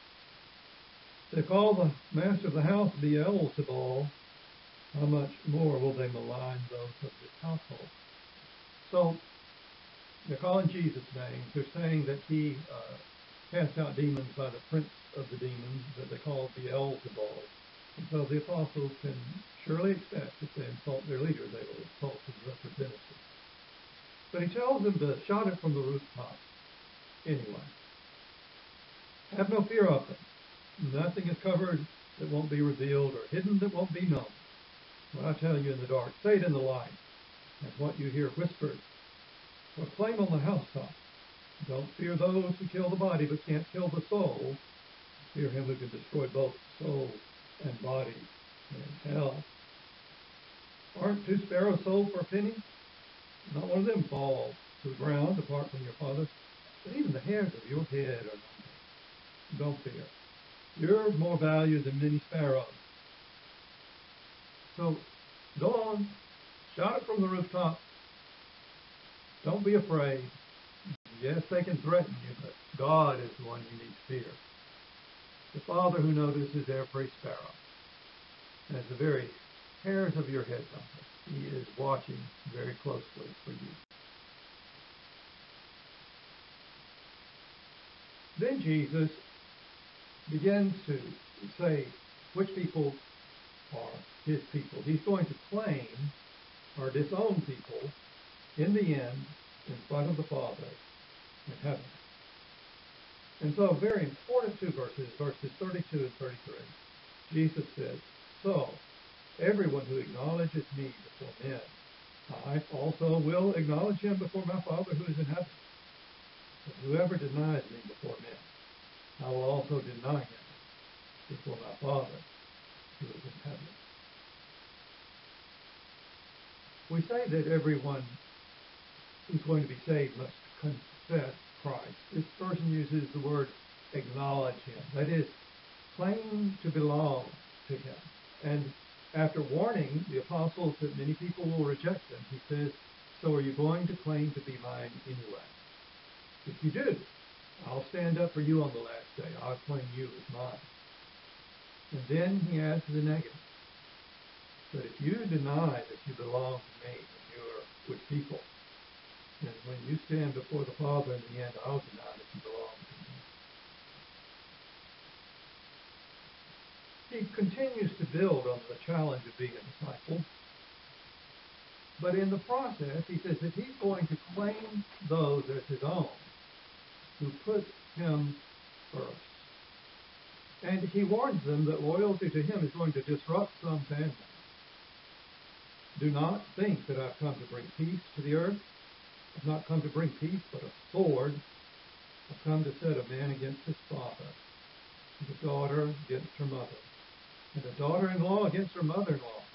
They call the master of the house Beelzebul. How much more will they malign those of his household? So they're calling Jesus names. They're saying that he uh, cast out demons by the prince of the demons that they call Beelzebul. And so the apostles can surely expect if they insult their leader, they will insult his representative. But he tells them to shout it from the rooftop anyway. Have no fear of them. Nothing is covered that won't be revealed or hidden that won't be known. What I tell you in the dark, say it in the light. And what you hear whispered, proclaim on the housetop. Don't fear those who kill the body but can't kill the soul. Fear him who can destroy both soul and body in hell. Aren't two sparrows sold for a penny? Not one of them falls to the ground apart from your father. But even the hairs of your head are numbered. Don't fear. You're more value than many sparrows. So go on, shout it from the rooftop. Don't be afraid. Yes, they can threaten you, but God is the one you need to fear. The Father who notices every sparrow. As the very hairs of your head number. He is watching very closely for you. Then Jesus begins to say which people are his people. He's going to claim or disown people in the end in front of the Father in heaven. And so, very important two verses, verses 32 and 33. Jesus says, So, everyone who acknowledges me before men, I also will acknowledge him before my Father who is in heaven. But whoever denies me before men, I will also deny him before my Father who is in heaven. We say that everyone who's going to be saved must confess Christ. This person uses the word acknowledge him. That is, claim to belong to him. And after warning the apostles that many people will reject them, he says, So are you going to claim to be mine anyway? If you do, I'll stand up for you on the last day. I'll claim you as mine. And then he adds the negative. But if you deny that you belong to me and you're with people, then when you stand before the Father in the end, I'll deny that you belong to me. He continues to build on the challenge of being a disciple. But in the process, he says that he's going to claim those as his own who put him first. And he warns them that loyalty to him is going to disrupt some families. Do not think that I've come to bring peace to the earth. I've not come to bring peace, but a sword. I've come to set a man against his father, and a daughter against her mother, and a daughter-in-law against her mother-in-law.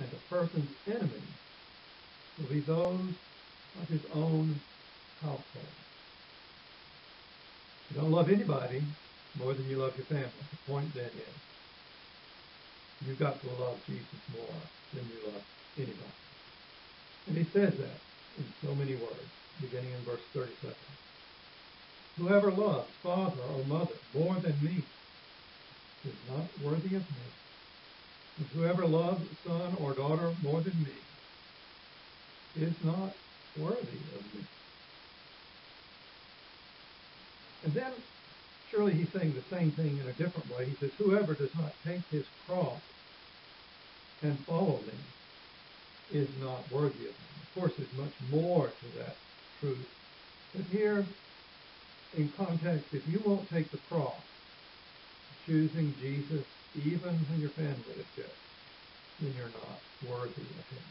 And a person's enemies will be those of his own household. You don't love anybody more than you love your family. The point then is, you've got to love Jesus more than you love anybody. And he says that in so many words, beginning in verse 37. Whoever loves father or mother more than me is not worthy of me. And whoever loves son or daughter more than me is not worthy of me. And then, surely he's saying the same thing in a different way. He says, Whoever does not take his cross and follow me is not worthy of me. Of course, there's much more to that truth. But here, in context, if you won't take the cross, choosing Jesus even when your family objects, then you're not worthy of him.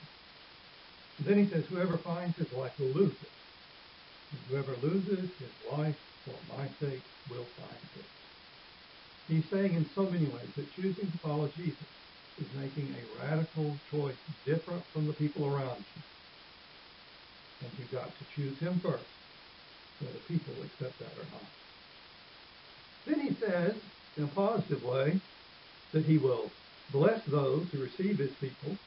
And then he says, Whoever finds his life will lose it. And whoever loses his life for my sake will find it. He's saying in so many ways that choosing to follow Jesus is making a radical choice different from the people around you. And you've got to choose him first, whether people accept that or not. Then he says, in a positive way, that he will bless those who receive his people.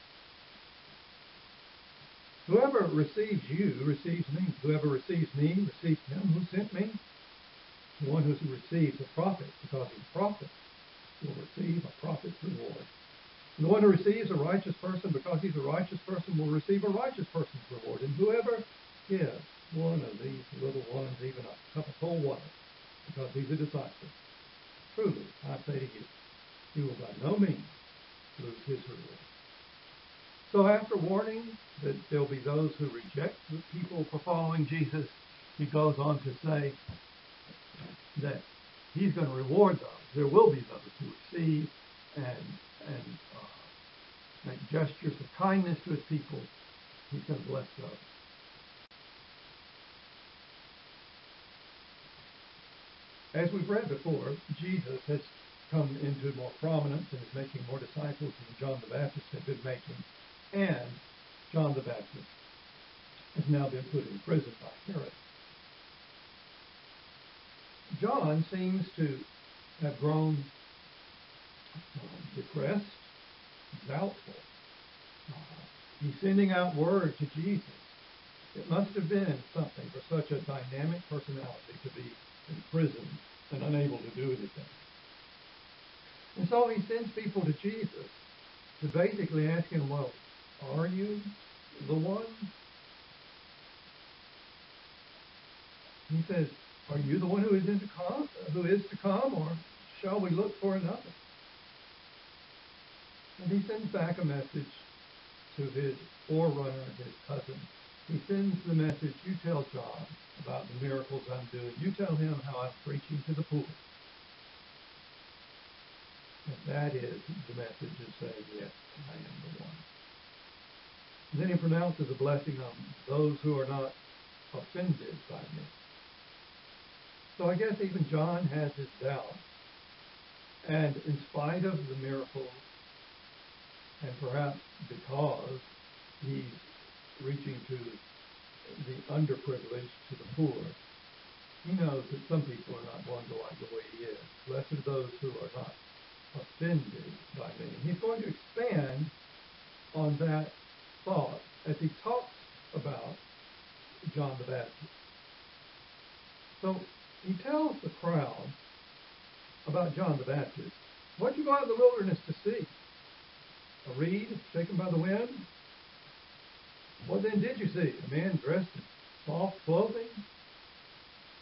Whoever receives you receives me. Whoever receives me receives him who sent me. The one who receives a prophet because he's a prophet will receive a prophet's reward. And the one who receives a righteous person because he's a righteous person will receive a righteous person's reward. And whoever gives one of these little ones even a cup of cold water because he's a disciple, truly, I say to you, he will by no means lose his reward. So after warning that there'll be those who reject the people for following Jesus, he goes on to say that he's going to reward those. There will be those who receive and and uh, make gestures of kindness to his people. He's going to bless those. As we've read before, Jesus has come into more prominence and is making more disciples than John the Baptist had been making. And John the Baptist has now been put in prison by Herod. John seems to have grown um, depressed, doubtful. Uh, he's sending out word to Jesus. It must have been something for such a dynamic personality to be in prison and unable to do anything. And so he sends people to Jesus to basically ask him, well, are you the one? He says, are you the one who is to come, who is to come, or shall we look for another? And he sends back a message to his forerunner, his cousin. He sends the message, you tell John about the miracles I'm doing. You tell him how I'm preaching to the poor. And that is the message of saying, yes, I am the one. And then he pronounces a blessing on those who are not offended by me. So I guess even John has his doubts. And in spite of the miracle, and perhaps because he's reaching to the underprivileged, to the poor, he knows that some people are not going to like the way he is. Blessed are those who are not offended by me. He's going to expand on that thought as he talks about John the Baptist. So he tells the crowd about John the Baptist. What'd you go out in the wilderness to see? A reed shaken by the wind? What then did you see? A man dressed in soft clothing?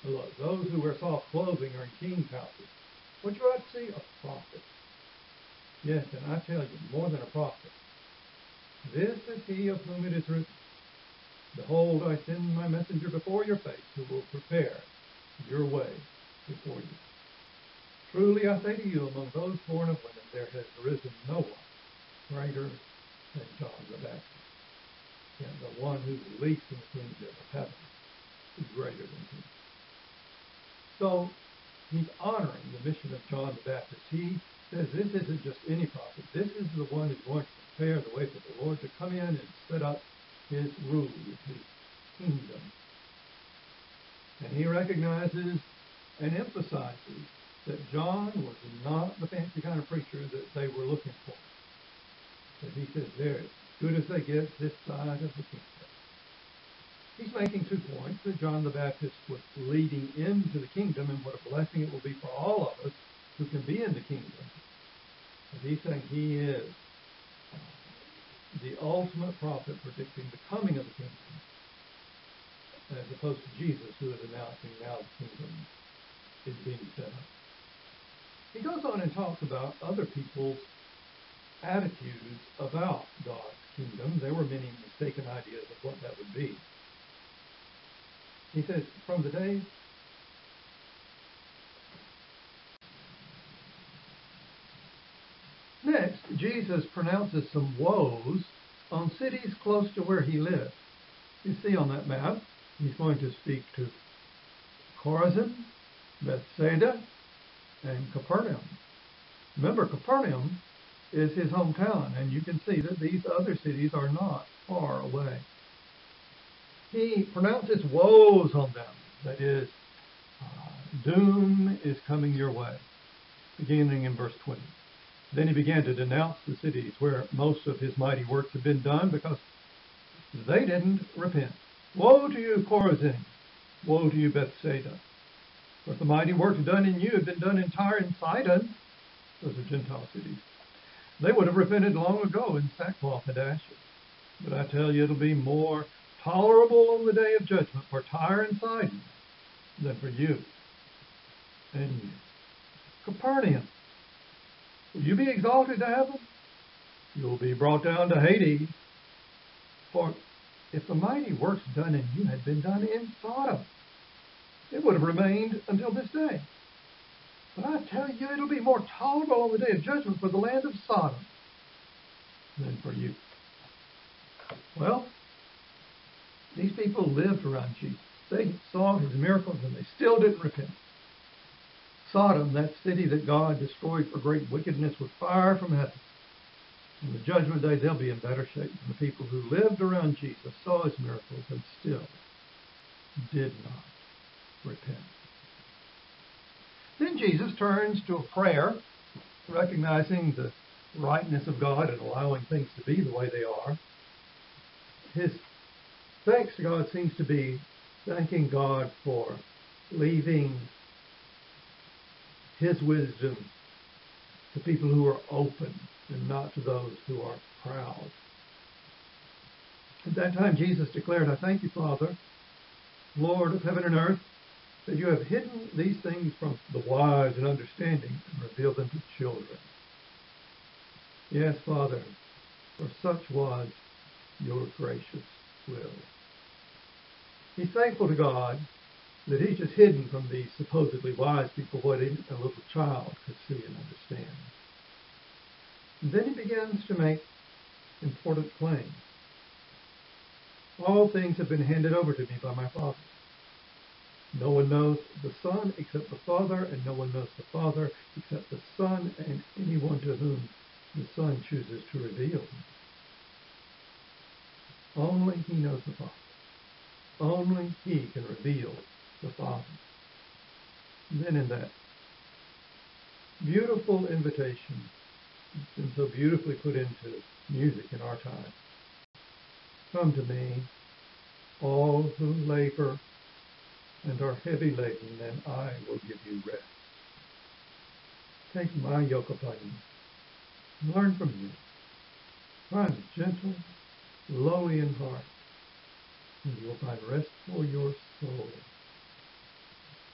Look, those who wear soft clothing are in king's houses. What you ought to see? A prophet. Yes, and I tell you, more than a prophet. This is he of whom it is written, Behold, I send my messenger before your face, who will prepare your way before you. Truly I say to you, among those born of women, there has arisen no one greater than John the Baptist. And the one who is least in the kingdom of heaven is greater than he. So he's honoring the mission of John the Baptist. He says this isn't just any prophet. This is the one who's going to prepare the way for the Lord to come in and set up his rule, his kingdom. And he recognizes and emphasizes that John was not the fancy kind of preacher that they were looking for. But he says they're as good as they get this side of the kingdom. He's making two points that John the Baptist was leading into the kingdom and what a blessing it will be for all of us who can be in the kingdom. And he's saying he is the ultimate prophet predicting the coming of the kingdom, as opposed to Jesus, who is announcing now the kingdom is being set up. He goes on and talks about other people's attitudes about God's kingdom. There were many mistaken ideas of what that would be. He says, from the day Next, Jesus pronounces some woes on cities close to where he lived. You see on that map, he's going to speak to Chorazin, Bethsaida, and Capernaum. Remember, Capernaum is his hometown, and you can see that these other cities are not far away. He pronounces woes on them. That is, uh, doom is coming your way, beginning in verse 20. Then he began to denounce the cities where most of his mighty works had been done because they didn't repent. Woe to you, Chorazin! Woe to you, Bethsaida! For the mighty works done in you had been done in Tyre and Sidon, those are Gentile cities. They would have repented long ago in sackcloth and ashes. But I tell you, it'll be more tolerable on the day of judgment for Tyre and Sidon than for you and you. Capernaum, Will you be exalted to heaven? You'll be brought down to Hades. For if the mighty works done in you had been done in Sodom, it would have remained until this day. But I tell you, it'll be more tolerable on the day of judgment for the land of Sodom than for you. Well, these people lived around Jesus. They saw his miracles and they still didn't repent. Sodom, that city that God destroyed for great wickedness with fire from heaven. In the judgment day, they'll be in better shape than the people who lived around Jesus, saw his miracles, and still did not repent. Then Jesus turns to a prayer, recognizing the rightness of God and allowing things to be the way they are. His thanks to God seems to be thanking God for leaving his wisdom to people who are open and not to those who are proud. At that time, Jesus declared, I thank you, Father, Lord of heaven and earth, that you have hidden these things from the wise and understanding and revealed them to children. Yes, Father, for such was your gracious will. He's thankful to God that he's just hidden from these supposedly wise people what a little child could see and understand. And then he begins to make important claims. All things have been handed over to me by my Father. No one knows the Son except the Father, and no one knows the Father except the Son and anyone to whom the Son chooses to reveal. Only he knows the Father. Only he can reveal the Father. And then in that beautiful invitation, it's been so beautifully put into music in our time. Come to me, all who labor and are heavy laden, and I will give you rest. Take my yoke upon you. Learn from me. For I gentle, lowly in heart, and you will find rest for your soul.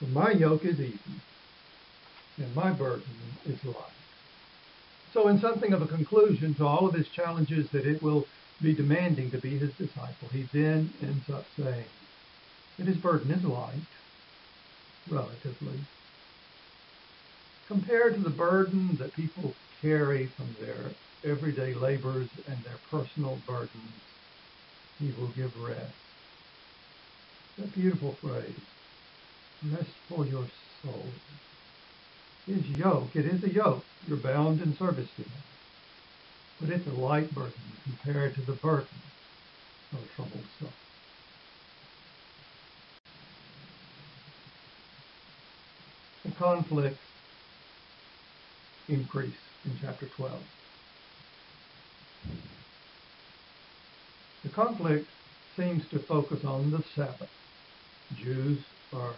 For my yoke is easy, and my burden is light. So, in something of a conclusion to all of his challenges that it will be demanding to be his disciple, he then ends up saying that his burden is light, relatively, compared to the burden that people carry from their everyday labors and their personal burdens. He will give rest. That beautiful phrase, rest for your soul. His yoke, it is a yoke. You're bound in service to him. But it's a light burden compared to the burden of a troubled soul. The conflict increase in chapter 12. The conflict seems to focus on the Sabbath. Jews are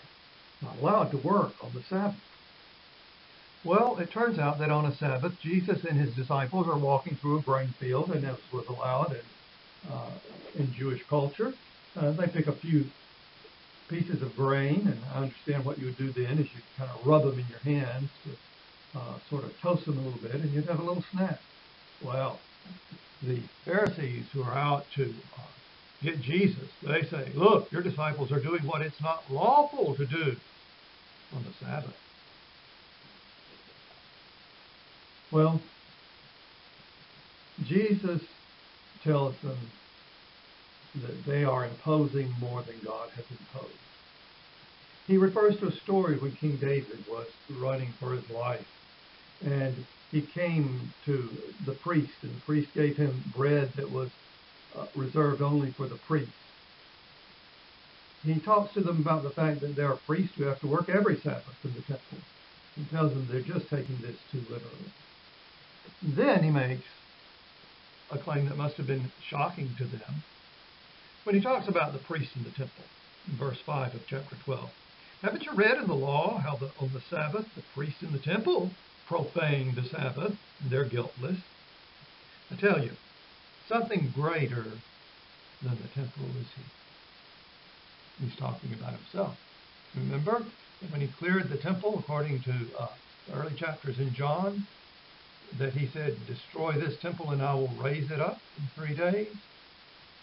not allowed to work on the Sabbath. Well, it turns out that on a Sabbath, Jesus and his disciples are walking through a grain field, and that was allowed in, uh, in Jewish culture. Uh, they pick a few pieces of grain, and I understand what you would do then is you kind of rub them in your hands to uh, sort of toast them a little bit, and you'd have a little snack. Well, the Pharisees who are out to uh, get Jesus, they say, look, your disciples are doing what it's not lawful to do on the Sabbath. Well, Jesus tells them that they are imposing more than God has imposed. He refers to a story when King David was running for his life, and he came to the priest, and the priest gave him bread that was uh, reserved only for the priest. He talks to them about the fact that there are priests who have to work every Sabbath in the temple. He tells them they're just taking this too literally. Then he makes a claim that must have been shocking to them when he talks about the priests in the temple in verse 5 of chapter 12. Haven't you read in the law how the, on the Sabbath the priests in the temple profane the Sabbath they're guiltless? I tell you, something greater than the temple is he. He's talking about himself. Remember when he cleared the temple, according to uh, early chapters in John, that he said, Destroy this temple and I will raise it up in three days.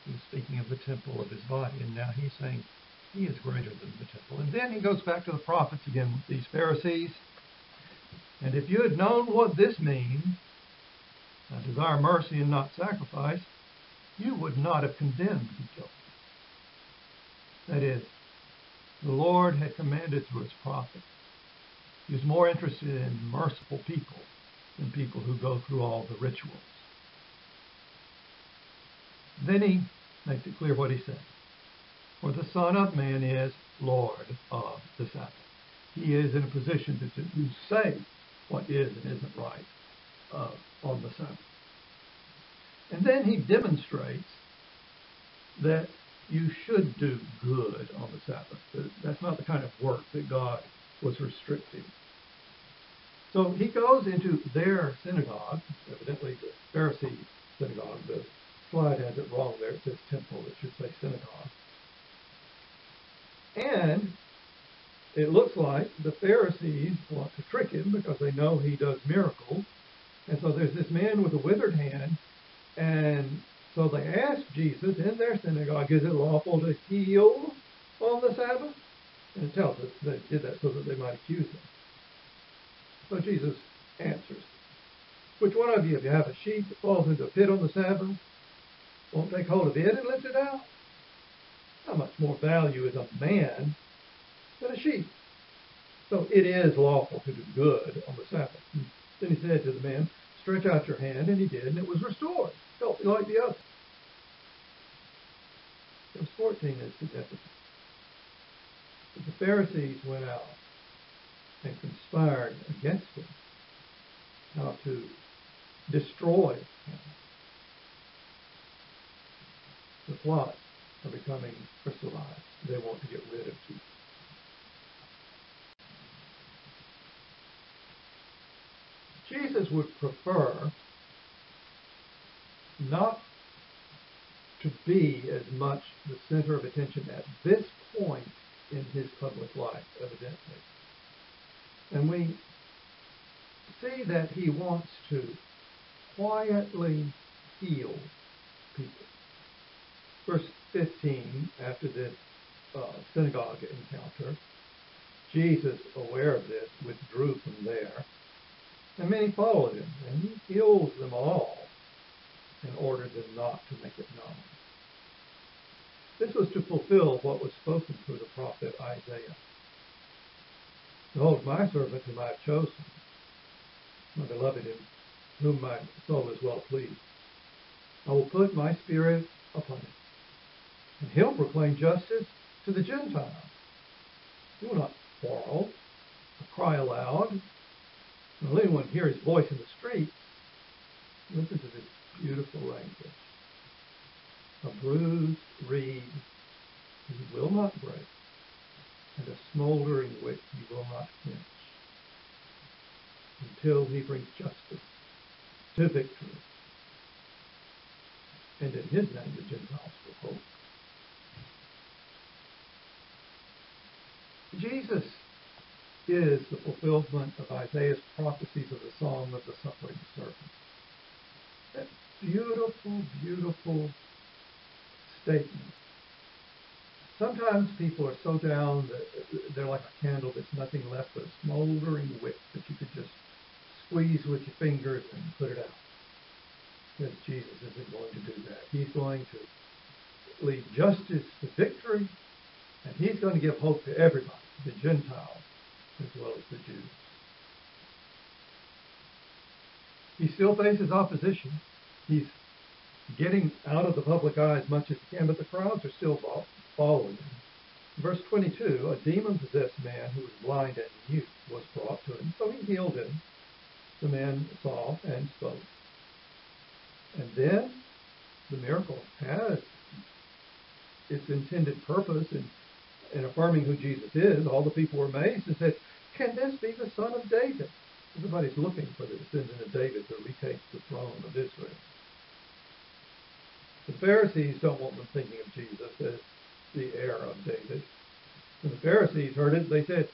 He's speaking of the temple of his body, and now he's saying he is greater than the temple. And then he goes back to the prophets again with these Pharisees. And if you had known what this means, I desire mercy and not sacrifice, you would not have condemned the guilty. That is, the Lord had commanded through his prophet. He was more interested in merciful people than people who go through all the rituals. Then he makes it clear what he said. For the Son of Man is Lord of the Sabbath. He is in a position to, to say what is and isn't right uh, on the Sabbath. And then he demonstrates that you should do good on the Sabbath. That's not the kind of work that God was restricting. So he goes into their synagogue, evidently the Pharisee synagogue. The slide has it wrong there. It says temple. It should say synagogue. And it looks like the Pharisees want to trick him because they know he does miracles. And so there's this man with a withered hand. And so they ask Jesus in their synagogue, is it lawful to heal on the Sabbath? And it tells us they did that so that they might accuse him. So Jesus answers, Which one of you, if you have a sheep that falls into a pit on the Sabbath, won't take hold of it and lift it out? How much more value is a man than a sheep? So it is lawful to do good on the Sabbath. Then he said to the man, Stretch out your hand, and he did, and it was restored, healthy like the other. Verse 14 is significant. But The Pharisees went out and conspired against him, how to destroy him. The plots are becoming crystallized. They want to get rid of Jesus. Jesus would prefer not to be as much the center of attention at this point in his public life, evidently. And we see that he wants to quietly heal people. Verse 15, after this uh, synagogue encounter, Jesus, aware of this, withdrew from there, and many followed him, and he heals them all and ordered them not to make it known. This was to fulfill what was spoken through the prophet Isaiah. Behold, my servant whom I have chosen, my beloved in whom my soul is well pleased. I will put my spirit upon him, and he'll proclaim justice to the Gentiles. He will not quarrel or cry aloud. Will anyone hear his voice in the street? Listen to this beautiful language. A bruised reed he will not break, and a smoldering wick he will not quench, until he brings justice to victory. And in his name the Gentiles will hope. Jesus is the fulfillment of Isaiah's prophecies of the song of the suffering servant. That beautiful, beautiful statement. Sometimes people are so down that they're like a candle that's nothing left but a smoldering wick that you could just squeeze with your fingers and put it out. Because Jesus isn't going to do that. He's going to lead justice to victory, and he's going to give hope to everybody, the Gentiles as well as the Jews. He still faces opposition. He's getting out of the public eye as much as he can, but the crowds are still following him. Verse 22, a demon-possessed man who was blind and mute was brought to him, so he healed him. The man saw and spoke. And then the miracle has its intended purpose in, in affirming who Jesus is. All the people were amazed and said, can this be the son of David? Everybody's looking for the descendant of David to retake the throne of Israel. The Pharisees don't want them thinking of Jesus as the heir of David. When the Pharisees heard it, they said,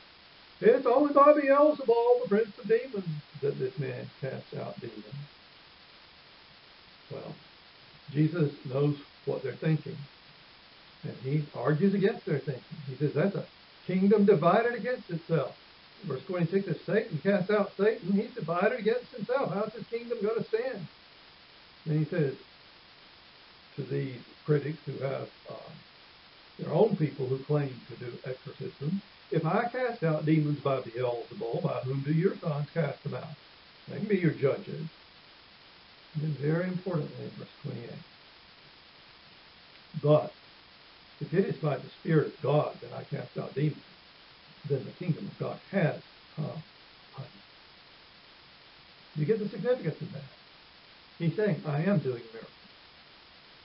It's only by Beelzebul, the prince of demons, that this man casts out demons. Well, Jesus knows what they're thinking. And he argues against their thinking. He says that's a kingdom divided against itself. Verse 26 if Satan casts out Satan, he's divided against himself. How's his kingdom going to stand? Then he says to these critics who have uh, their own people who claim to do exorcism, if I cast out demons by Beelzebul, by whom do your sons cast them out? They can be your judges. And then very importantly, verse 28. But if it is by the Spirit of God that I cast out demons, then the kingdom of God has come you. You get the significance of that. He's saying, I am doing miracles.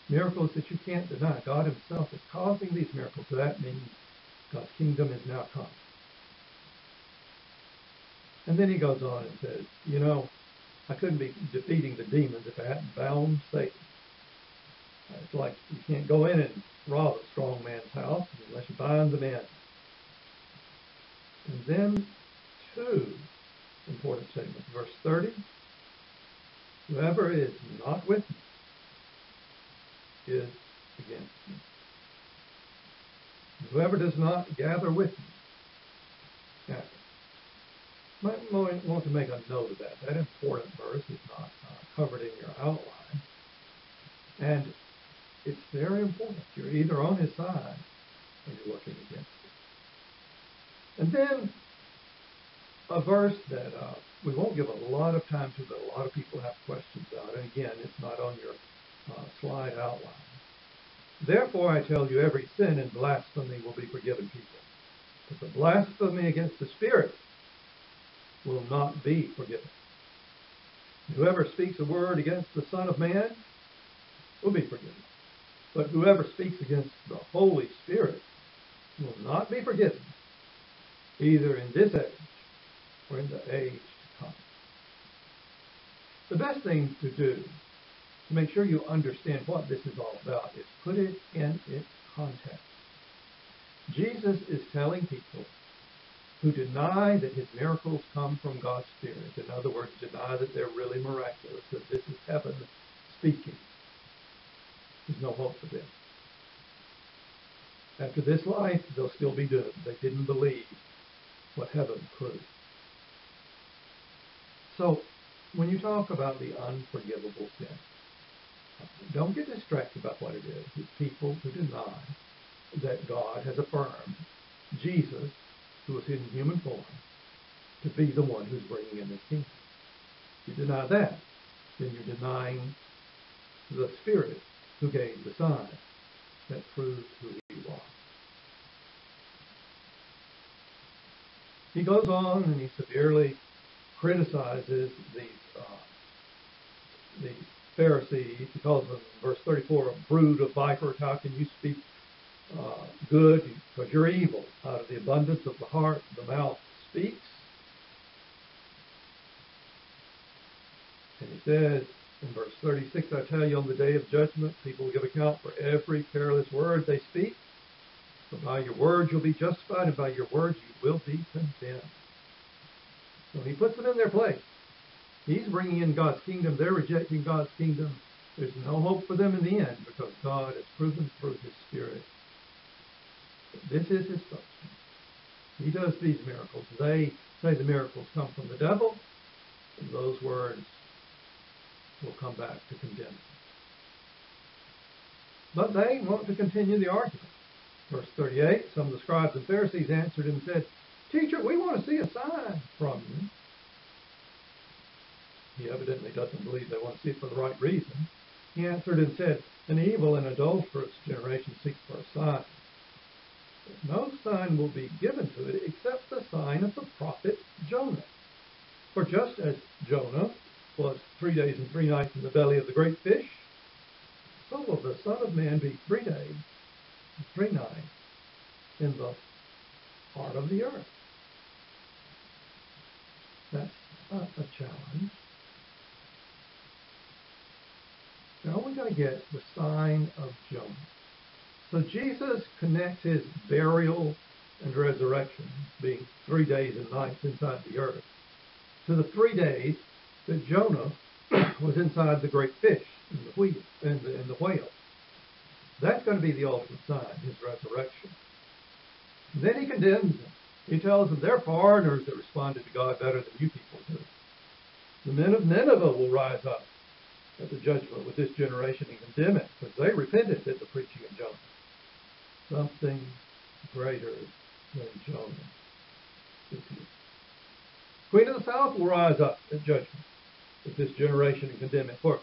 Miracles that you can't deny. God himself is causing these miracles. So that means God's kingdom is now come. And then he goes on and says, you know, I couldn't be defeating the demons if I hadn't bound Satan. It's like you can't go in and rob a strong man's house unless you bind the man. And then two important statements. Verse 30, whoever is not with me is against me. Whoever does not gather with me scatters. Might want to make a note of that. That important verse is not uh, covered in your outline. And it's very important. You're either on his side or you're looking against him. and then a verse that uh, we won't give a lot of time to, but a lot of people have questions about. And again, it's not on your uh, slide outline. Therefore, I tell you, every sin and blasphemy will be forgiven people. But the blasphemy against the Spirit will not be forgiven. Whoever speaks a word against the Son of Man will be forgiven. But whoever speaks against the Holy Spirit will not be forgiven, either in this age or in the age to come. The best thing to do to make sure you understand what this is all about is put it in its context. Jesus is telling people who deny that his miracles come from God's Spirit, in other words, deny that they're really miraculous, that this is heaven speaking. There's no hope for them. After this life, they'll still be doomed. They didn't believe what heaven proved. So, when you talk about the unforgivable sin, don't get distracted about what it is. It's people who deny that God has affirmed Jesus, who was in human form, to be the one who's bringing in this kingdom. If you deny that, then you're denying the Spirit who gave the sign that proved who he was. He goes on and he severely criticizes these uh, the Pharisees. He calls them, verse 34, a brood of vipers. How can you speak uh, good because you're evil? Out of the abundance of the heart, the mouth speaks. And he says in verse 36, I tell you, on the day of judgment, people will give account for every careless word they speak. For by your words you'll be justified, and by your words you will be condemned. So he puts them in their place. He's bringing in God's kingdom. They're rejecting God's kingdom. There's no hope for them in the end because God has proven through His Spirit. This is His function. He does these miracles. They say the miracles come from the devil, and those words will come back to condemn them. But they want to continue the argument. Verse 38, some of the scribes and Pharisees answered and said, Teacher, we want to see a sign from you. He evidently doesn't believe they want to see it for the right reason. He answered and said, An evil and adulterous generation seeks for a sign. But no sign will be given to it except the sign of the prophet Jonah. For just as Jonah was three days and three nights in the belly of the great fish, so will the Son of Man be three days and three nights in the heart of the earth. That's a, a challenge. Now we got to get the sign of Jonah. So Jesus connects his burial and resurrection, being three days and nights inside the earth, to the three days that Jonah was inside the great fish in the in the, in the whale. That's going to be the ultimate sign, his resurrection. And then he condemns them. He tells them they're foreigners that responded to God better than you people do. The men of Nineveh will rise up at the judgment with this generation and condemn it, because they repented at the preaching of Jonah. Something greater than Jonah. Queen of the South will rise up at judgment with this generation and condemn it. For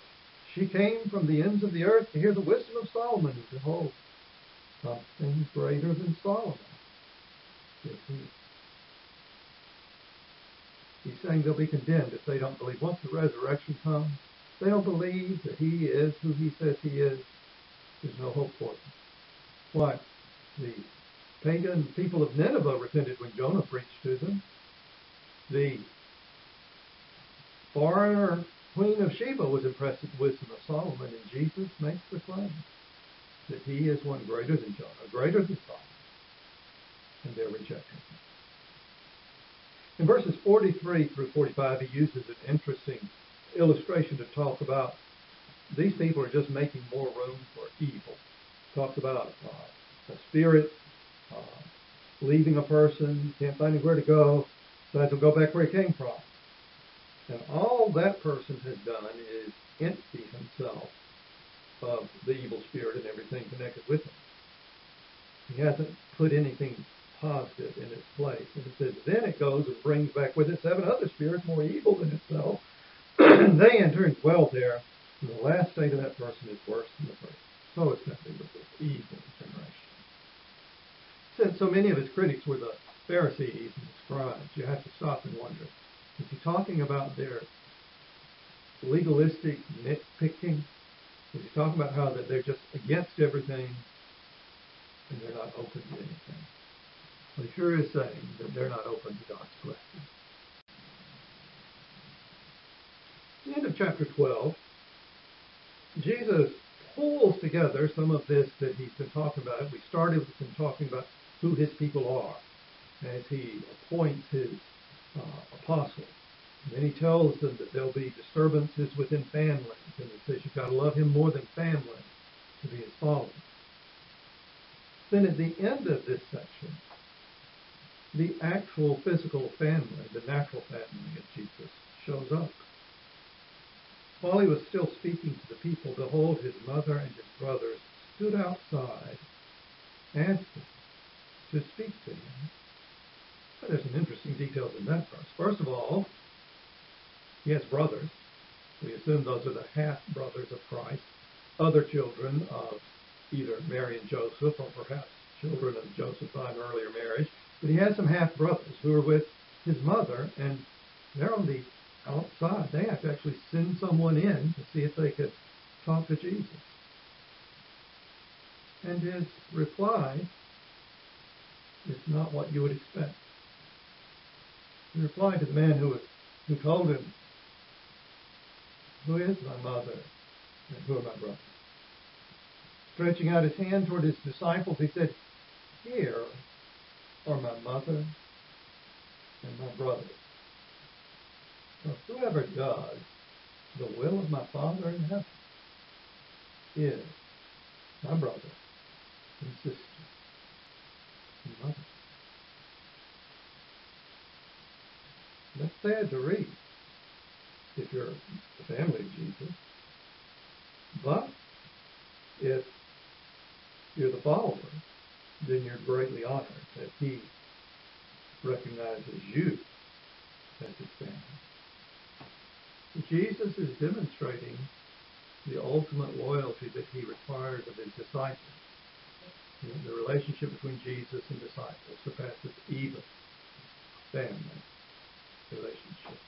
she came from the ends of the earth to hear the wisdom of Solomon, and behold, something greater than Solomon is here. He's saying they'll be condemned if they don't believe. Once the resurrection comes, they'll believe that he is who he says he is. There's no hope for them. Why? The pagan people of Nineveh repented when Jonah preached to them. The foreigner queen of Sheba was impressed with the wisdom of Solomon, and Jesus makes the claim that he is one greater than Jonah, greater than Solomon, and they're rejecting him. In verses 43 through 45, he uses an interesting illustration to talk about these people are just making more room for evil. Talks about uh, a spirit uh, leaving a person, can't find anywhere to go, decides to go back where he came from. And all that person has done is empty himself of the evil spirit and everything connected with him. He hasn't put anything positive in its place. And it says, then it goes and brings back with it seven other spirits more evil than itself. and they enter and dwell there. And the last state of that person is worse than the first. So it's nothing but this evil generation. Since so many of his critics were the Pharisees and the scribes, you have to stop and wonder, is he talking about their legalistic nitpicking? Is he talking about how that they're just against everything and they're not open to anything? Well, sure is saying that they're not open to God's blessing. the end of chapter 12, Jesus pulls together some of this that he's been talking about. We started with him talking about who his people are as he appoints his uh, apostles. And then he tells them that there'll be disturbances within families, and he says you've got to love him more than family to be his followers. Then at the end of this section, the actual physical family, the natural family of Jesus, shows up. While he was still speaking to the people, behold, his mother and his brothers stood outside, asking to speak to him. There's some interesting details in that verse. First of all, he has brothers. We assume those are the half brothers of Christ, other children of either Mary and Joseph, or perhaps children of Joseph by an earlier marriage. But he has some half brothers who are with his mother, and they're on the outside. They have to actually send someone in to see if they could talk to Jesus. And his reply is not what you would expect. He replied to the man who, who told him, Who is my mother and who are my brothers? Stretching out his hand toward his disciples, he said, Here are my mother and my brothers. So whoever does the will of my Father in heaven is my brother and sister and mother. That's sad to read if you're the family of Jesus. But if you're the follower, then you're greatly honored that he recognizes you as his family. Jesus is demonstrating the ultimate loyalty that he requires of his disciples. The relationship between Jesus and disciples surpasses even family relationship.